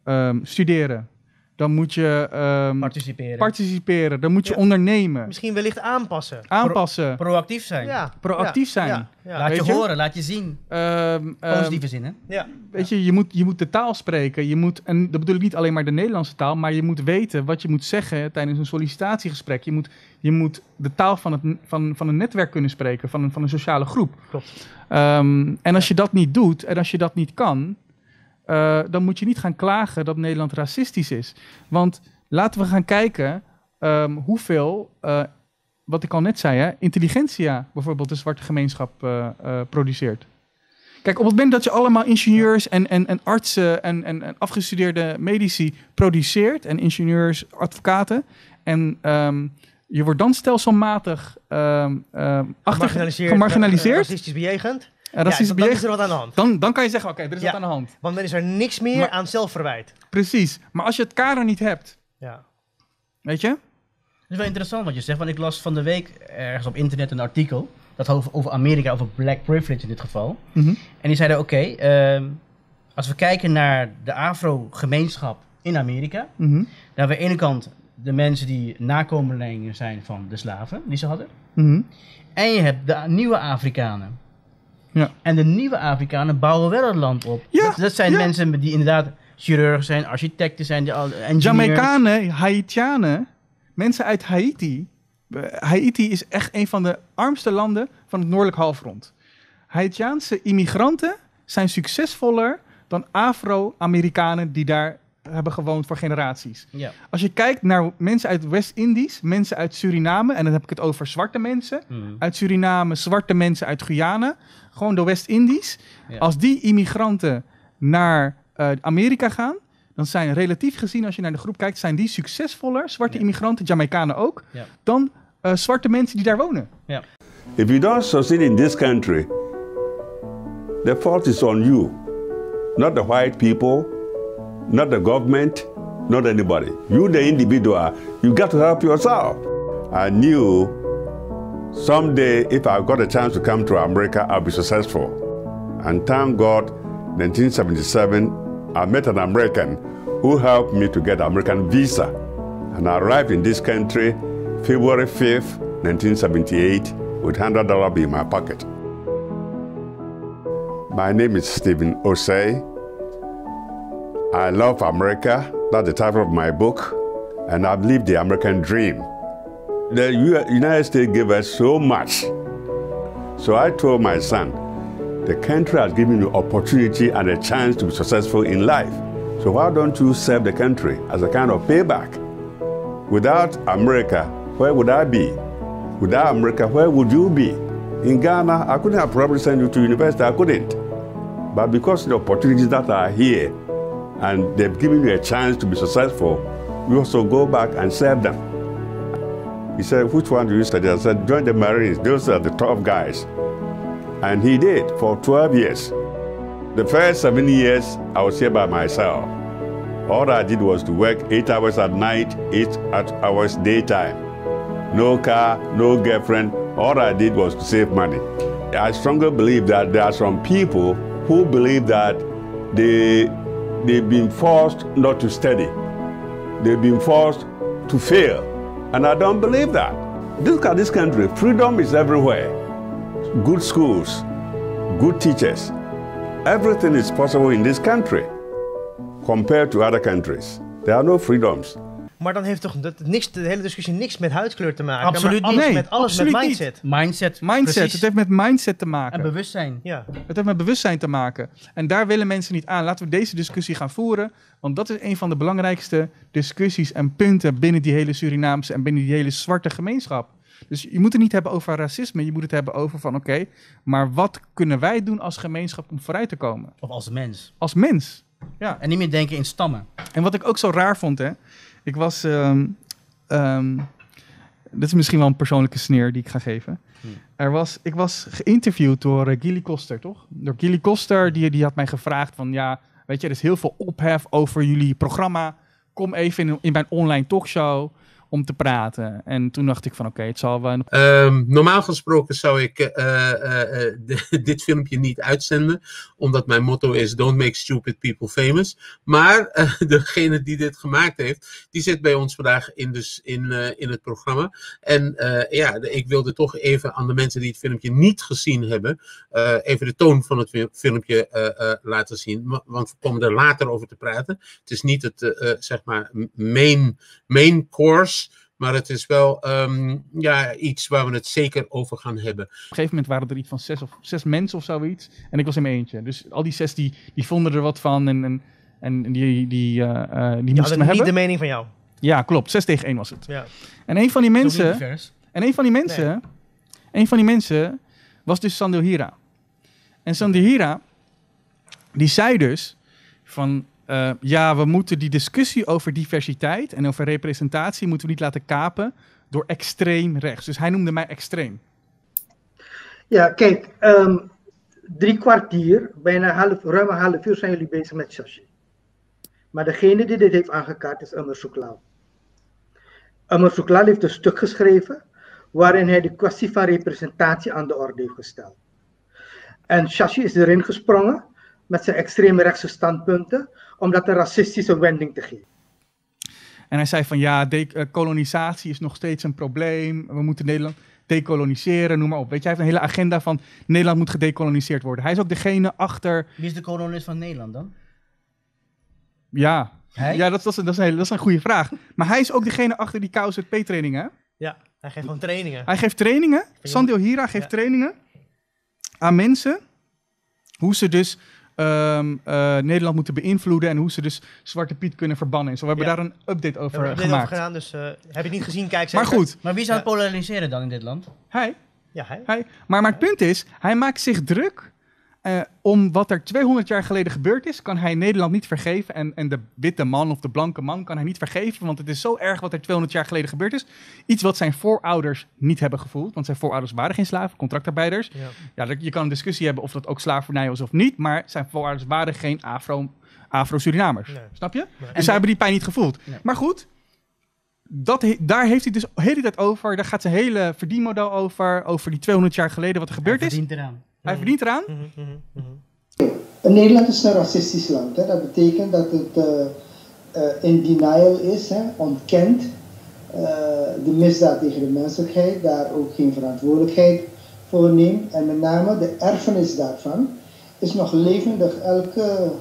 ehm, studeren. Dan moet je ehm, Participeren. participeren. Dan moet je Ja. ondernemen. Misschien wellicht aanpassen. Aanpassen. Proactief zijn. Ja. Proactief zijn. Ja. Ja. Laat je, horen, laat je zien. Ehm, ehm, Positieve zin, hè? Ja. Weet je, je moet, je moet de taal spreken. Je moet, en dat bedoel ik niet alleen maar de Nederlandse taal, maar je moet weten wat je moet zeggen tijdens een sollicitatiegesprek. Je moet, je moet de taal van, het, van, van een netwerk kunnen spreken, van een, van een sociale groep. Klopt. Ehm, en als je dat niet doet en als je dat niet kan, eh, dan moet je niet gaan klagen dat Nederland racistisch is. Want laten we gaan kijken ehm, hoeveel, eh, wat ik al net zei, hè, intelligentia bijvoorbeeld de zwarte gemeenschap eh, produceert. Kijk, op het moment dat je allemaal ingenieurs en, en, en artsen en, en, en afgestudeerde medici produceert, en ingenieurs, advocaten, en ehm, je wordt dan stelselmatig ehm, achter, Gemarginaliseerd. gemarginaliseerd racistisch bejegend. En racistisch ja, dan, is er wat aan de hand. dan, dan kan je zeggen, oké, er is Ja. wat aan de hand. Want dan is er niks meer Maar- aan zelfverwijt. Precies. Maar als je het kader niet hebt, Ja. weet je? Het is wel interessant wat je zegt, want ik las van de week ergens op internet een artikel. Dat over, over Amerika, over black privilege in dit geval. Mhm. En die zeiden, oké, ehm, als we kijken naar de afro-gemeenschap in Amerika. Mhm. Dan hebben we aan de ene kant de mensen die nakomelingen zijn van de slaven die ze hadden. Mhm. En je hebt de nieuwe Afrikanen. Ja. En de nieuwe Afrikanen bouwen wel het land op. Ja, dat, dat zijn ja. mensen die inderdaad chirurgen zijn, architecten zijn. Jamaicanen, Haitianen, mensen uit Haiti. Haiti is echt een van de armste landen van het noordelijk halfrond. Haitiaanse immigranten zijn succesvoller dan Afro-Amerikanen die daar hebben gewoond voor generaties. Ja. Als je kijkt naar mensen uit West-Indies, mensen uit Suriname, en dan heb ik het over zwarte mensen, Hmm. uit Suriname, zwarte mensen uit Guyana, gewoon de West-Indies. Ja. Als die immigranten naar eh, Amerika gaan, dan zijn relatief gezien, als je naar de groep kijkt, zijn die succesvoller, zwarte Ja. immigranten, Jamaicanen ook, Ja. dan eh, zwarte mensen die daar wonen. Ja. If you don't succeed in this country, the fault is on you, not the white people, not the government, not anybody. You, the individual, you got to help yourself. I knew someday if I got a chance to come to America, I'll be successful. And thank God, 1977, I met an American who helped me to get American visa. And I arrived in this country February 5th, 1978, with $100 in my pocket. My name is Stephen Osei. I love America. That's the title of my book. And I've lived the American dream. The United States gave us so much. So I told my son, the country has given you opportunity and a chance to be successful in life. So why don't you serve the country as a kind of payback? Without America, where would I be? Without America, where would you be? In Ghana, I couldn't have probably sent you to university, I couldn't. But because the opportunities that are here, and they've given you a chance to be successful, you also go back and serve them. He said, which one do you study? I said, join the Marines. Those are the tough guys. And he did for 12 years. The first seven years, I was here by myself. All I did was to work eight hours at night, eight hours daytime. No car, no girlfriend. All I did was to save money. I strongly believe that there are some people who believe that they, they've been forced not to study. They've been forced to fail. And I don't believe that. Look at this country. Freedom is everywhere. Good schools, good teachers. Everything is possible in this country compared to other countries. There are no freedoms. Maar dan heeft toch dat, niks, de hele discussie niks met huidskleur te maken. Absoluut maar niet. alles Nee, met, alles absoluut met niet. mindset. Mindset. Mindset. precies. Het heeft met mindset te maken. En bewustzijn. Ja. Het heeft met bewustzijn te maken. En daar willen mensen niet aan. Laten we deze discussie gaan voeren. Want dat is een van de belangrijkste discussies en punten binnen die hele Surinaamse en binnen die hele zwarte gemeenschap. Dus je moet het niet hebben over racisme. Je moet het hebben over van oké, maar wat kunnen wij doen als gemeenschap om vooruit te komen? Of als mens. Als mens. Ja. En niet meer denken in stammen. En wat ik ook zo raar vond, hè. Ik was... ehm, dit is misschien wel een persoonlijke sneer die ik ga geven. Er was, ik was geïnterviewd door uh, Gilly Koster, toch? Door Gilly Koster, die, die had mij gevraagd van... Ja, weet je, er is heel veel ophef over jullie programma. Kom even in, in mijn online talkshow om te praten. En toen dacht ik van, oké, het zal wel... Ehm, normaal gesproken zou ik eh, eh, eh, (laughs) dit filmpje niet uitzenden, omdat mijn motto is Don't make stupid people famous. Maar (laughs) degene die dit gemaakt heeft, die zit bij ons vandaag in, dus in, in het programma. En ja, ik wilde toch even aan de mensen die het filmpje niet gezien hebben, even de toon van het fi- filmpje laten zien. wa- Want we komen er later over te praten. Het is niet het, zeg maar, main, main course. Maar het is wel ehm, ja, iets waar we het zeker over gaan hebben. Op een gegeven moment waren er iets van zes, of, zes mensen of zoiets. En ik was in mijn eentje. Dus al die zes die, die vonden er wat van. En, en, en die, die, eh, eh, die Die moesten niet hebben. de mening van jou. Ja, klopt. 6 tegen 1 was het. Ja. En een van die mensen. En een van die mensen. Een van die mensen was dus Sandil Hira. En Sandil Hira. Die zei dus. Van. Eh, ja, we moeten die discussie over diversiteit en over representatie moeten we niet laten kapen door extreem rechts. Dus hij noemde mij extreem. Ja, kijk, ehm, drie kwartier, bijna half, ruim een half uur zijn jullie bezig met Shashi. Maar degene die dit heeft aangekaart is Umar Soeklal. Umar Soeklal heeft een stuk geschreven waarin hij de kwestie van representatie aan de orde heeft gesteld. En Shashi is erin gesprongen met zijn extreem rechtse standpunten om dat een racistische wending te geven. En hij zei van ja, decolonisatie is nog steeds een probleem. We moeten Nederland decoloniseren, noem maar op. Weet je, hij heeft een hele agenda van Nederland moet gedecoloniseerd worden. Hij is ook degene achter. Wie is de kolonist van Nederland dan? Ja, Hij? ja dat, dat, is, dat, is een, hele- dat is een goede vraag. Maar hij is ook degene achter die KZP-trainingen. hè? Ja, hij geeft gewoon trainingen. Hij geeft trainingen. Sandil Hira geeft trainingen aan mensen. Hoe ze dus ehm, eh, Nederland moeten beïnvloeden en hoe ze dus Zwarte Piet kunnen verbannen. en Zo, we hebben Ja. daar een update over hebben gemaakt. over gedaan, dus eh, heb je het niet gezien, kijk Maar zeker. goed. Maar wie zou het polariseren dan in dit land? Hij. Ja, hij. Hij. Maar, maar het punt is, hij maakt zich druk eh, om wat er 200 jaar geleden gebeurd is, kan hij Nederland niet vergeven. En, en de witte man of de blanke man kan hij niet vergeven. Want het is zo erg wat er 200 jaar geleden gebeurd is. Iets wat zijn voorouders niet hebben gevoeld. Want zijn voorouders waren geen slaven, contractarbeiders. Ja. Je kan een discussie hebben of dat ook slavernij was of niet. Maar zijn voorouders waren geen Afro, Afro-Surinamers. Snap je? Dus En- zij hebben die pijn niet gevoeld. Nee. Maar goed, dat, he- daar heeft hij dus de hele tijd over. Daar gaat zijn hele verdienmodel over. Over die 200 jaar geleden wat er gebeurd Hij is. verdient eraan. Hij verdient eraan. Nederland is een racistisch land. Hè. Dat betekent dat het eh, eh, in denial is, hè, ontkent eh, de misdaad tegen de menselijkheid, daar ook geen verantwoordelijkheid voor neemt. En met name de erfenis daarvan is nog levendig. Elke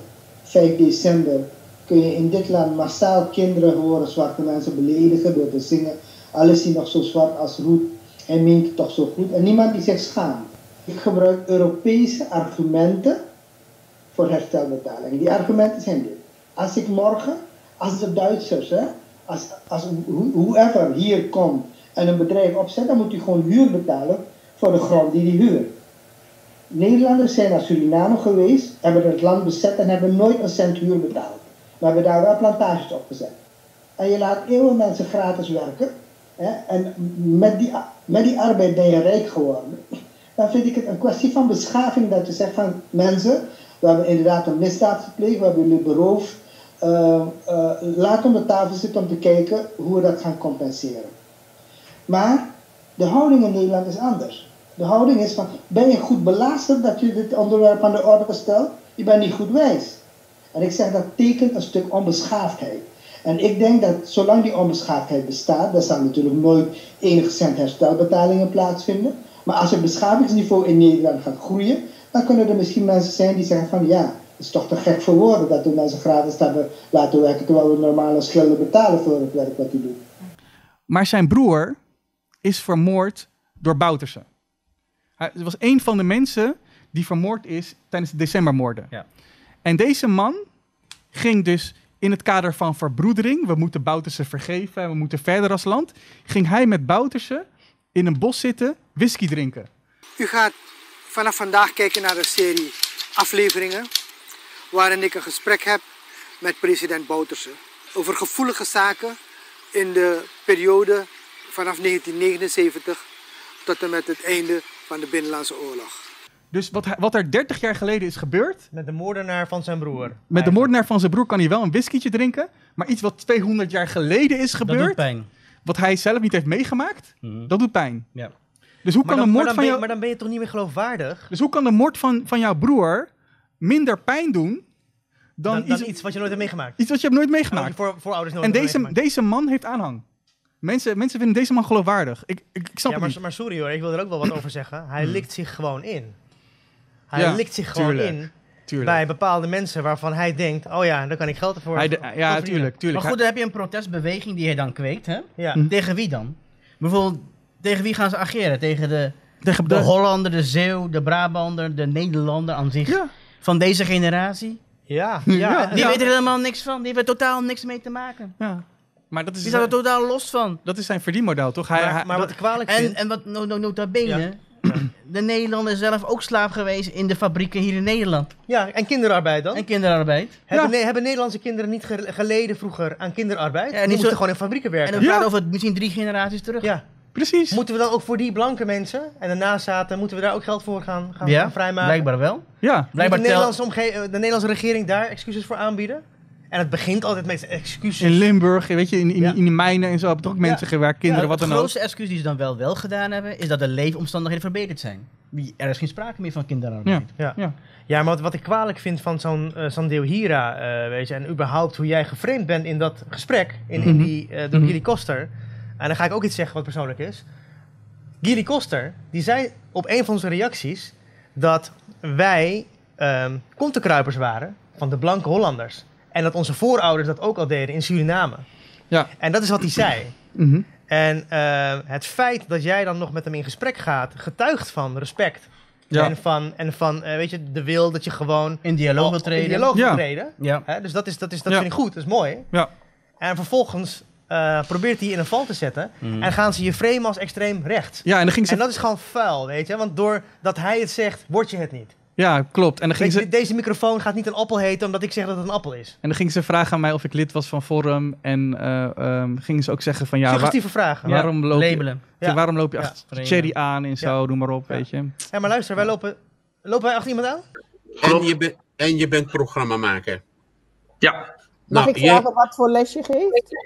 5 december kun je in dit land massaal kinderen horen zwarte mensen beledigen door te zingen. Al is hij nog zo zwart als roet en meent toch zo goed. En niemand die zich schaamt. Ik gebruik Europese argumenten voor herstelbetaling. Die argumenten zijn dit. Als ik morgen, als de Duitsers, hè, als, als who- whoever hier komt en een bedrijf opzet, dan moet hij gewoon huur betalen voor de grond die hij huurt. Nederlanders zijn naar Suriname geweest, hebben het land bezet en hebben nooit een cent huur betaald. We hebben daar wel plantages opgezet. En je laat eeuwen mensen gratis werken. Hè, en met die, met die arbeid ben je rijk geworden. Dan vind ik het een kwestie van beschaving dat je zegt van mensen, we hebben inderdaad een misdaad gepleegd, we hebben jullie beroofd. Eh, eh, laat om de tafel zitten om te kijken hoe we dat gaan compenseren. Maar de houding in Nederland is anders. De houding is van, ben je goed belasterd dat je dit onderwerp aan de orde stelt? Je bent niet goed wijs. En ik zeg dat tekent een stuk onbeschaafdheid. En ik denk dat zolang die onbeschaafdheid bestaat, dan zal natuurlijk nooit enige cent herstelbetalingen plaatsvinden. Maar als het beschavingsniveau in Nederland gaat groeien, dan kunnen er misschien mensen zijn die zeggen van ja, het is toch te gek voor woorden dat we mensen gratis hebben laten werken terwijl we normale schilder betalen voor het werk wat hij doet. Maar zijn broer is vermoord door Bouterse. Hij was een van de mensen die vermoord is tijdens de decembermoorden. Ja. En deze man ging dus in het kader van verbroedering, we moeten Bouterse vergeven en we moeten verder als land, ging hij met Bouterse in een bos zitten, whisky drinken. U gaat vanaf vandaag kijken naar een serie afleveringen waarin ik een gesprek heb met president Bouterse over gevoelige zaken in de periode vanaf 1979 tot en met het einde van de Binnenlandse Oorlog. Dus wat, wat er 30 jaar geleden is gebeurd, Met de moordenaar van zijn broer. met de moordenaar van zijn broer kan hij wel een whiskietje drinken, maar iets wat 200 jaar geleden is Dat doet gebeurd, pijn. Wat hij zelf niet heeft meegemaakt, dat doet pijn. Ja. Dus hoe Maar kan dan, de moord van ben je, jou... maar dan ben je toch niet meer geloofwaardig Dus hoe kan de moord van, van jouw broer minder pijn doen dan, dan, dan iets, iets wat je nooit hebt meegemaakt? iets wat je hebt nooit Wat meegemaakt? je voor, voorouders nooit En deze, meegemaakt. deze man heeft aanhang. Mensen, mensen vinden deze man geloofwaardig. Ik, ik, ik snap Ja, het maar, niet. maar sorry hoor, ik wil er ook wel wat over zeggen. Hij likt zich gewoon in. Hij Ja, likt zich gewoon tuurlijk, in tuurlijk. bij bepaalde mensen waarvan hij denkt, oh ja, daar kan ik geld voor Hij de- ja, tuurlijk, tuurlijk. Maar goed, dan heb je een protestbeweging die hij dan kweekt. Hè? Ja. Hm. Tegen wie dan? Bijvoorbeeld, tegen wie gaan ze ageren? Tegen de, Tegen de de- Hollander, de Zeeuw, de Brabander, de Nederlander aan zich? Ja. Van deze generatie? Ja, (laughs) Ja, ja. Die weten er helemaal niks van. Die hebben er totaal niks mee te maken. Ja. Maar dat is, Die staan er totaal los van. dat is zijn verdienmodel, toch? Hij, Maar, hij- maar wat kwalijk En, vind... en wat no, no, nota bene, (clears throat) de Nederlander zelf ook slaaf geweest in de fabrieken hier in Nederland. Ja, en kinderarbeid dan? En kinderarbeid. Hebben, Ja. ne- hebben Nederlandse kinderen niet ge- geleden vroeger aan kinderarbeid? Ja, die niet moesten zo- gewoon in fabrieken En werken. dan Ja. praten we over misschien drie generaties terug. Ja. Precies. Moeten we dan ook voor die blanke mensen en de nazaten, moeten we daar ook geld voor gaan, gaan, Ja, gaan vrijmaken? blijkbaar wel. Ja. Moet de Blijkbaar tel- Nederlandse, omge- de Nederlandse regering daar excuses voor aanbieden? En het begint altijd met excuses. In Limburg, weet je, in, in, Ja. in de mijnen en zo hebben ook mensen gewerkt, kinderen, Ja, wat dan ook. grootste excuus die ze dan wel, wel gedaan hebben, is dat de leefomstandigheden verbeterd zijn. Wie- Er is geen sprake meer van kinderarbeid. Ja. Ja. Ja. Ja, maar wat, wat ik kwalijk vind van zo'n eh zo'n Deel Hira, eh, weet je, en überhaupt hoe jij geframed bent in dat gesprek, in, in Mhm. die, eh door Mhm. Gilly Koster. En dan ga ik ook iets zeggen wat persoonlijk is. Gilly Koster, die zei op een van zijn reacties dat wij ehm kontenkruipers waren van de blanke Hollanders. En dat onze voorouders dat ook al deden in Suriname. Ja. En dat is wat hij zei. Mhm. En eh, het feit dat jij dan nog met hem in gesprek gaat, getuigt van respect. Ja. En van, en van eh, weet je, de wil dat je gewoon In dialoog wil in treden. dialoog Ja. wil treden. Ja. Hè, dus dat, is, dat, is, dat Ja. vind ik goed, dat is mooi. Ja. En vervolgens eh, probeert hij je in een val te zetten. Mhm. En gaan ze je framen als extreem rechts. ja, en dan ging ze... En dat is gewoon vuil, weet je. Want doordat hij het zegt, word je het niet. Ja, klopt. En dan ging Weet ze... je, deze microfoon gaat niet een appel heten omdat ik zeg dat het een appel is. En dan ging ze vragen aan mij of ik lid was van Forum. En eh ehm, gingen ze ook zeggen van ja... wa- Suggestieve vragen. Waarom, loop je, labelen. Ja, Ja. waarom loop je Ja, achter. Cherry aan en zo, noem maar op, weet je. Ja, maar luister, wij lopen... Lopen wij achter iemand aan? En je, bent en je bent programmamaker. Ja. Mag Nou, ik jij- vragen wat voor les je geeft?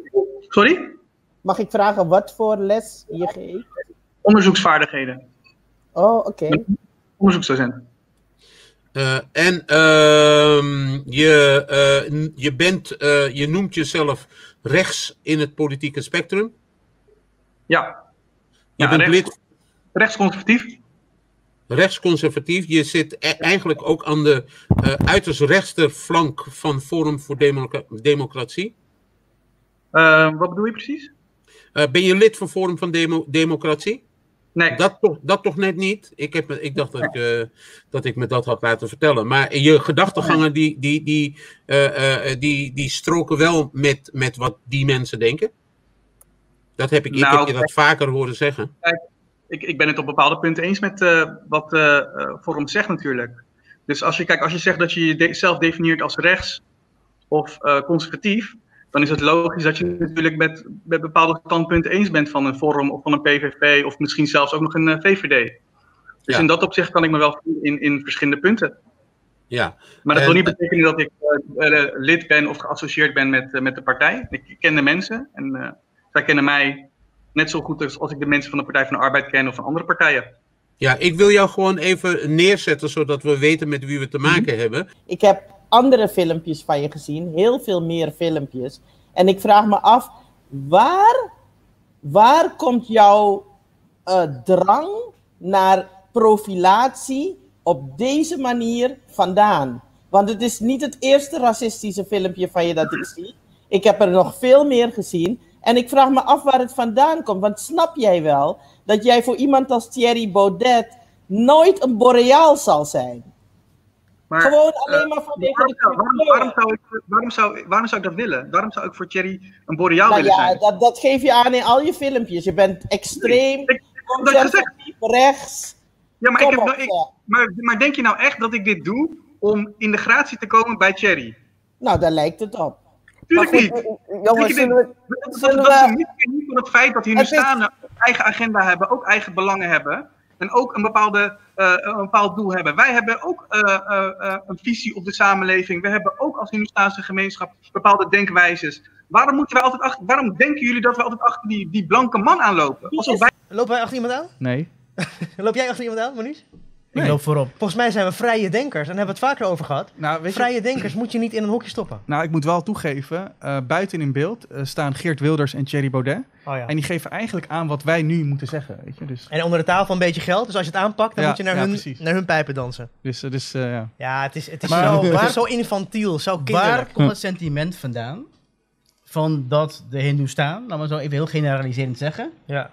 Sorry? Mag ik vragen wat voor les je geeft? Onderzoeksvaardigheden. Oh, oké. Onderzoeksdocent. Eh, en ehm, je, eh, je, bent, eh, je noemt jezelf rechts in het politieke spectrum. Ja. Je Ja, bent rechts- lid Rechtsconservatief. rechtsconservatief. Je zit e- eigenlijk ook aan de uiterst rechtse flank van Forum voor Democratie. Eh, wat bedoel je precies? Ben je lid van Forum van Demo- Democratie? Nee. Dat toch, dat toch net niet? Ik, heb, me- ik dacht dat ik, dat ik me dat had laten vertellen. Maar je gedachtegangen die, die, die, eh, eh, die, die stroken wel met, met wat die mensen denken. Dat heb ik, ik Nou, heb je dat vaker horen zeggen. Ik, ik ben het op bepaalde punten eens met eh, wat eh, Forum zegt natuurlijk. Dus als je, kijk, als je zegt dat je jezelf definieert als rechts of conservatief, dan is het logisch dat je natuurlijk met, met bepaalde standpunten eens bent van een Forum of van een PVV of misschien zelfs ook nog een eh, VVD. Dus Ja. in dat opzicht kan ik me wel in, in verschillende punten. Ja. Maar dat En- wil niet betekenen dat ik eh, eh, lid ben of geassocieerd ben met, met de partij. Ik ken de mensen en eh, zij kennen mij net zo goed als, als ik de mensen van de Partij van de Arbeid ken of van andere partijen. Ja, ik wil jou gewoon even neerzetten, zodat we weten met wie we te maken Mhm. hebben. Ik heb andere filmpjes van je gezien, heel veel meer filmpjes. En ik vraag me af, waar, waar komt jouw eh, drang naar profilatie op deze manier vandaan? Want het is niet het eerste racistische filmpje van je dat ik zie. Ik heb er nog veel meer gezien. En ik vraag me af waar het vandaan komt. Want snap jij wel dat jij voor iemand als Thierry Baudet nooit een boreaal zal zijn? Maar, Gewoon eh, alleen maar waarom, de zou, waarom, zou ik, waarom, zou, waarom zou ik dat willen? Waarom zou ik voor Thierry een boreaal Nou willen ja, zijn? dat, dat geef je aan in al je filmpjes. Je bent extreem, conservatief, rechts. Ja, maar, ik heb, op, ik, ja. maar, maar denk je nou echt dat ik dit doe om in de gratie te komen bij Thierry? Nou, daar lijkt het op. Tuurlijk niet. jongens, zullen dit- we- dat, dat, zullen dat is we- een miskenning van het feit dat hier nu is- staan een eigen agenda hebben, ook eigen belangen hebben. En ook een, bepaalde, eh, een bepaald doel hebben. Wij hebben ook eh, eh, eh, een visie op de samenleving. We hebben ook als Hindoestaanse gemeenschap bepaalde denkwijzes. Waarom, moeten wij altijd achter, waarom denken jullie dat we altijd achter die, die blanke man aanlopen? Alsof wij... Lopen wij achter iemand aan? Nee. (laughs) Loop jij achter iemand aan, Moniz? Ik loop voorop. Volgens mij zijn we vrije denkers. En daar hebben we het vaker over gehad. Nou, weet je- vrije denkers moet je niet in een hokje stoppen. Nou, ik moet wel toegeven, eh, buiten in beeld eh, staan Geert Wilders en Thierry Baudet. Oh ja. En die geven eigenlijk aan wat wij nu moeten zeggen, weet je. Dus, En onder de tafel een beetje geld. Dus als je het aanpakt, dan Ja, moet je naar, ja, hun, precies. naar hun pijpen dansen. dus, eh, dus eh, ja. Ja, het is, het is, Maar zo, (laughs) waar- zo infantiel, zo Waar kinderlijk. komt het sentiment vandaan van dat de Hindoestaan, laten we zo even heel generaliserend zeggen, Ja.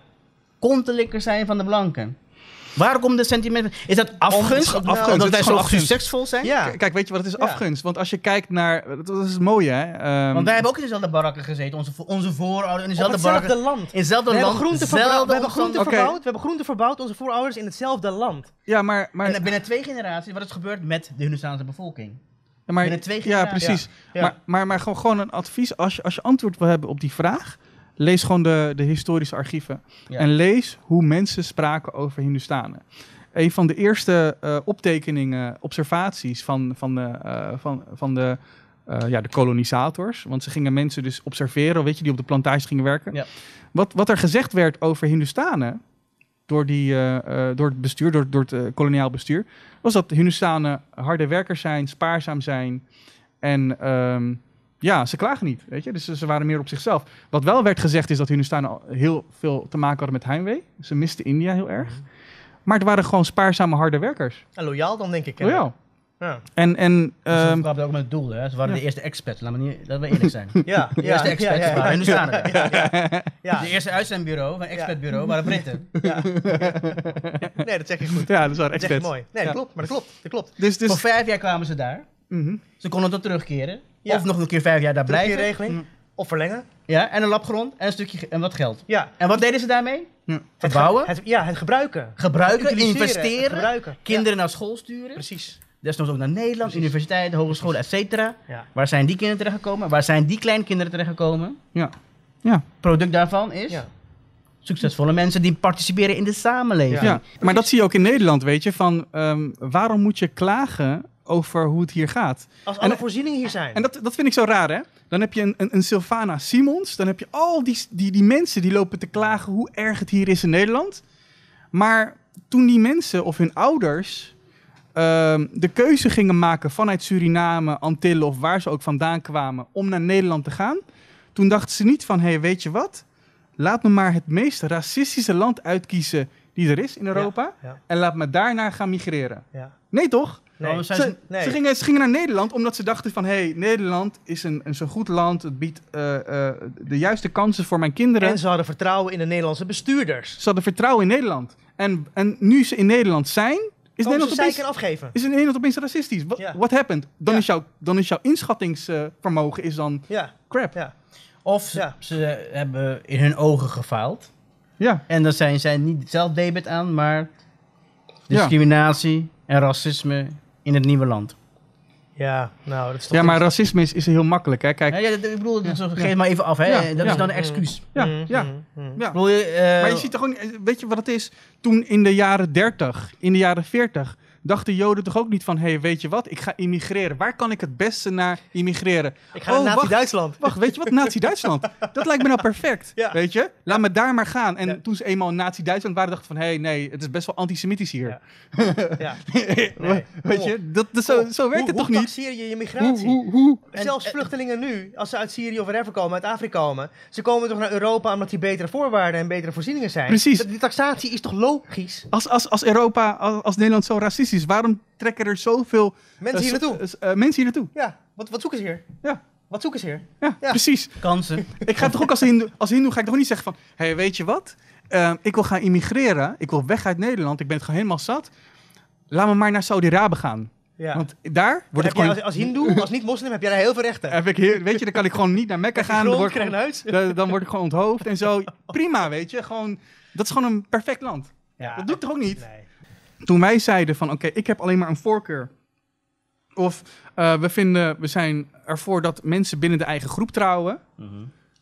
kontelijker zijn van de blanken? Waar komt het sentiment? Is dat afgunst? Om- Of- afgunst, Omdat het wij zo afgunst. succesvol zijn? Ja. Kijk, weet je wat het is? Ja. Afgunst. Want als je kijkt naar... Dat, dat is het mooie, hè? Ehm, Want wij hebben ook in dezelfde barakken gezeten. Onze, onze voorouders in Op dezelfde hetzelfde barakken. land. In hetzelfde we land. hebben groenten dezelfde verbouwd, we hebben groenten omstand- verbouwd, we hebben groenten verbouwd, onze voorouders in hetzelfde land. Ja, maar... maar En binnen twee generaties, wat is gebeurd met de Hindoestaanse bevolking? Ja, maar, Binnen twee ja, generaties. precies. Ja. Maar, maar, maar gewoon, gewoon een advies. Als je, als je antwoord wil hebben op die vraag, lees gewoon de, de historische archieven. Ja. En lees hoe mensen spraken over Hindustanen. Een van de eerste eh, optekeningen, observaties van, van de, eh, van, van de, eh, ja, de kolonisators. Want ze gingen mensen dus observeren, weet je, die op de plantage gingen werken. Ja. Wat, wat er gezegd werd over Hindustanen door, die, door het bestuur, door, door het koloniaal bestuur, was dat Hindustanen harde werkers zijn, spaarzaam zijn. En ehm, ja, ze klagen niet, weet je. Dus ze- waren meer op zichzelf. Wat wel werd gezegd is dat Hindustanen al heel veel te maken hadden met heimwee. Ze misten India heel erg. Maar het waren gewoon spaarzame harde werkers. En loyaal dan, denk ik. hè? Loyaal. Ja. En, en Dus ehm, ze hadden ook met het doel, hè? Ze waren Ja. de eerste expats, laten we, niet, laten we eerlijk zijn. (laughs) Ja, De eerste ja, expats ja, ja, waren Hindustanen. ja, ja, ja. (laughs) De eerste uitzendbureau, een expertbureau, waren Britten. Ja. (laughs) Nee, dat zeg je goed. ja, dat waren Dat zeg je expats. mooi. Nee, dat Ja. klopt, maar dat klopt. Dat klopt. Dus, dus, Voor vijf jaar kwamen ze daar. mhm. Ze konden dan terugkeren. Ja. Of nog een keer vijf jaar daar blijven. regeling. Of verlengen. Ja, en een labgrond en een stukje en wat geld. Ja. En wat deden ze daarmee? Ja. Verbouwen, Het, ja, het gebruiken. gebruiken, investeren, Gebruiken. kinderen naar school sturen. Precies. desnoods ook naar Nederland, universiteiten, hogescholen, et cetera. Ja. Waar zijn die kinderen terechtgekomen? Waar zijn die kleinkinderen terechtgekomen? Ja. ja. Product daarvan is Ja. succesvolle mensen die participeren in de samenleving. Ja, maar dat zie je ook in Nederland, weet je. Van, ehm, waarom moet je klagen over hoe het hier gaat? Als En- alle voorzieningen hier zijn. En dat, dat vind ik zo raar, hè? Dan heb je een, een, een Sylvana Simons. Dan heb je al die, die, die mensen die lopen te klagen hoe erg het hier is in Nederland. Maar toen die mensen of hun ouders ehm, de keuze gingen maken vanuit Suriname, Antillen of waar ze ook vandaan kwamen om naar Nederland te gaan. Toen dachten ze niet van, hé, hey, weet je wat? Laat me maar het meest racistische land uitkiezen die er is in Europa. ja. En laat me daarna gaan migreren. Ja. Nee, toch? Nee. Ze, ze- nee. ze, gingen, ze gingen naar Nederland omdat ze dachten van... hé, hey, Nederland is een, een zo'n goed land. Het biedt eh, eh, de juiste kansen voor mijn kinderen. En ze hadden vertrouwen in de Nederlandse bestuurders. Ze hadden vertrouwen in Nederland. En, en nu ze in Nederland zijn... Is Komen ze Nederland, opeens, afgeven. is Nederland opeens racistisch? Wat Ja. what happened? Dan, Ja. is jouw, dan is jouw inschattingsvermogen is dan Ja. crap. Ja. Of ze, Ja. ze hebben in hun ogen gefaald. Ja. En dan zijn zij niet zelf debet aan, maar discriminatie en racisme in het nieuwe land. Ja, nou, dat is toch... Ja, maar racisme is, is heel makkelijk, hè? Kijk, Ja, ja, ik bedoel, dat- Ja. geef maar even af, hè. Ja, Dat ja. is dan een excuus. Ja, Mm, ja. mm, mm. ja. Bedoel, eh, Maar je ziet toch gewoon, weet je wat het is? Toen in de jaren 30, in de jaren 40, dachten Joden toch ook niet van: hé, hey, weet je wat, ik ga immigreren. Waar kan ik het beste naar immigreren? Ik ga naar Oh, wacht, Nazi-Duitsland. Wacht, weet je wat? Nazi-Duitsland. (laughs) Dat lijkt me nou perfect. Ja. Weet je? Laat me daar maar gaan. En toen ze eenmaal in Nazi-Duitsland waren, dachten van: hé, hey, nee, het is best wel antisemitisch hier. Ja. (laughs) weet je? Dat, dat, zo, zo werkt hoe, het toch hoe niet? taxeer je je migratie? Hoe, hoe, hoe? Zelfs vluchtelingen nu, als ze uit Syrië of wherever komen, uit Afrika komen, ze komen toch naar Europa omdat die betere voorwaarden en betere voorzieningen zijn. Precies. Die taxatie is toch logisch? Als, als, als Europa, als, als Nederland zo racistisch waarom trekken er zoveel Mensen hier eh, naartoe. s- eh, mensen hier naartoe? Ja, wat, wat zoeken ze hier? Ja. Wat zoeken ze hier? Ja, Ja. precies. Kansen. Ik ga toch ook als hindoe, als hindoe ga ik toch niet zeggen van... Hé, hey, weet je wat? Eh, ik wil gaan immigreren. Ik wil weg uit Nederland. Ik ben het gewoon helemaal zat. Laat me maar naar Saudi-Arabië gaan. Ja. Want daar Dan word heb ik gewoon... als, als hindoe, als niet-moslim, heb jij daar heel veel rechten. Heb ik heel- weet je, dan kan ik gewoon niet naar Mekka gaan. Dan word, ik gewoon- dan, dan word ik gewoon onthoofd en zo. Prima, weet je. Gewoon, dat is gewoon een perfect land. Ja. Dat doe ik toch ook niet? Nee. Toen wij zeiden van, oké, ik heb alleen maar een voorkeur. Of eh, we vinden, we zijn ervoor dat mensen binnen de eigen groep trouwen.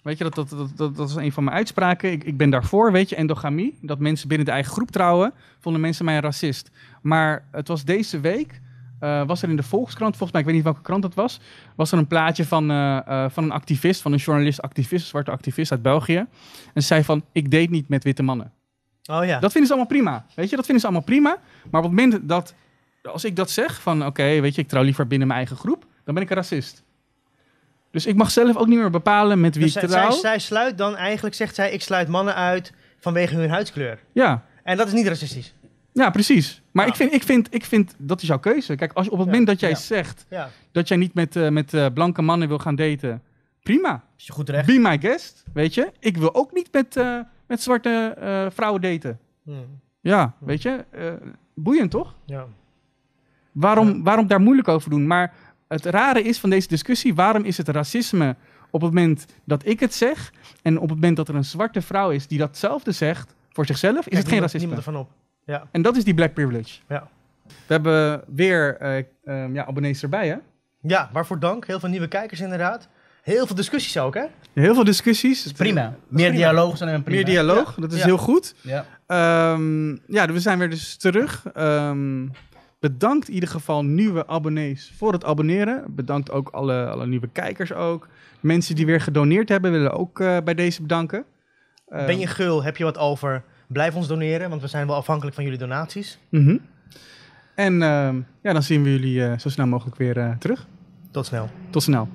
Weet je, dat, dat, dat, dat, is een van mijn uitspraken. Ik, ik ben daarvoor, weet je, endogamie. Dat mensen binnen de eigen groep trouwen. Vonden mensen mij een racist. Maar het was deze week, eh, was er in de Volkskrant, volgens mij, ik weet niet welke krant het was, was er een plaatje van, eh, van een activist, van een journalist-activist, een zwarte activist uit België. En ze zei van, ik date niet met witte mannen. Oh ja. Dat vinden ze allemaal prima. Weet je, dat vinden ze allemaal prima. Maar op het moment dat, als ik dat zeg, van oké, weet je, ik trouw liever binnen mijn eigen groep, dan ben ik een racist. Dus ik mag zelf ook niet meer bepalen met wie Dus ik zij, trouw. zij, zij sluit dan eigenlijk, zegt zij, ik sluit mannen uit vanwege hun huidskleur. Ja. En dat is niet racistisch. ja, precies. Maar ik, vind, ik, vind, ik vind, dat is jouw keuze. Kijk, als, op het moment dat jij Ja. zegt dat jij niet met, eh, met eh, blanke mannen wil gaan daten, prima. Is je goed recht. Be my guest, weet je. Ik wil ook niet met, eh, met zwarte eh, vrouwen daten. Hmm. Ja, weet je. eh, boeiend toch? Ja. Waarom, waarom daar moeilijk over doen? Maar het rare is van deze discussie, waarom is het racisme op het moment dat ik het zeg en op het moment dat er een zwarte vrouw is die datzelfde zegt voor zichzelf, is Kijk, het geen niemand- racisme. Niemand ervan op. Ja. En dat is die black privilege. Ja. We hebben weer eh, ja, abonnees erbij, hè? ja, waarvoor dank. Heel veel nieuwe kijkers inderdaad. Heel veel discussies ook, hè? Heel veel discussies. Prima. Meer prima. dialoog zijn een prima. Meer dialoog, Ja. dat is Ja. heel goed. Ja. Ehm, ja, we zijn weer dus terug. Ehm, bedankt in ieder geval nieuwe abonnees voor het abonneren. Bedankt ook alle, alle nieuwe kijkers ook. Mensen die weer gedoneerd hebben, willen ook eh, bij deze bedanken. Ehm, Ben je gul, heb je wat over? Blijf ons doneren, want we zijn wel afhankelijk van jullie donaties. mhm. En ehm, ja, dan zien we jullie eh, zo snel mogelijk weer eh, terug. Tot snel. Tot snel.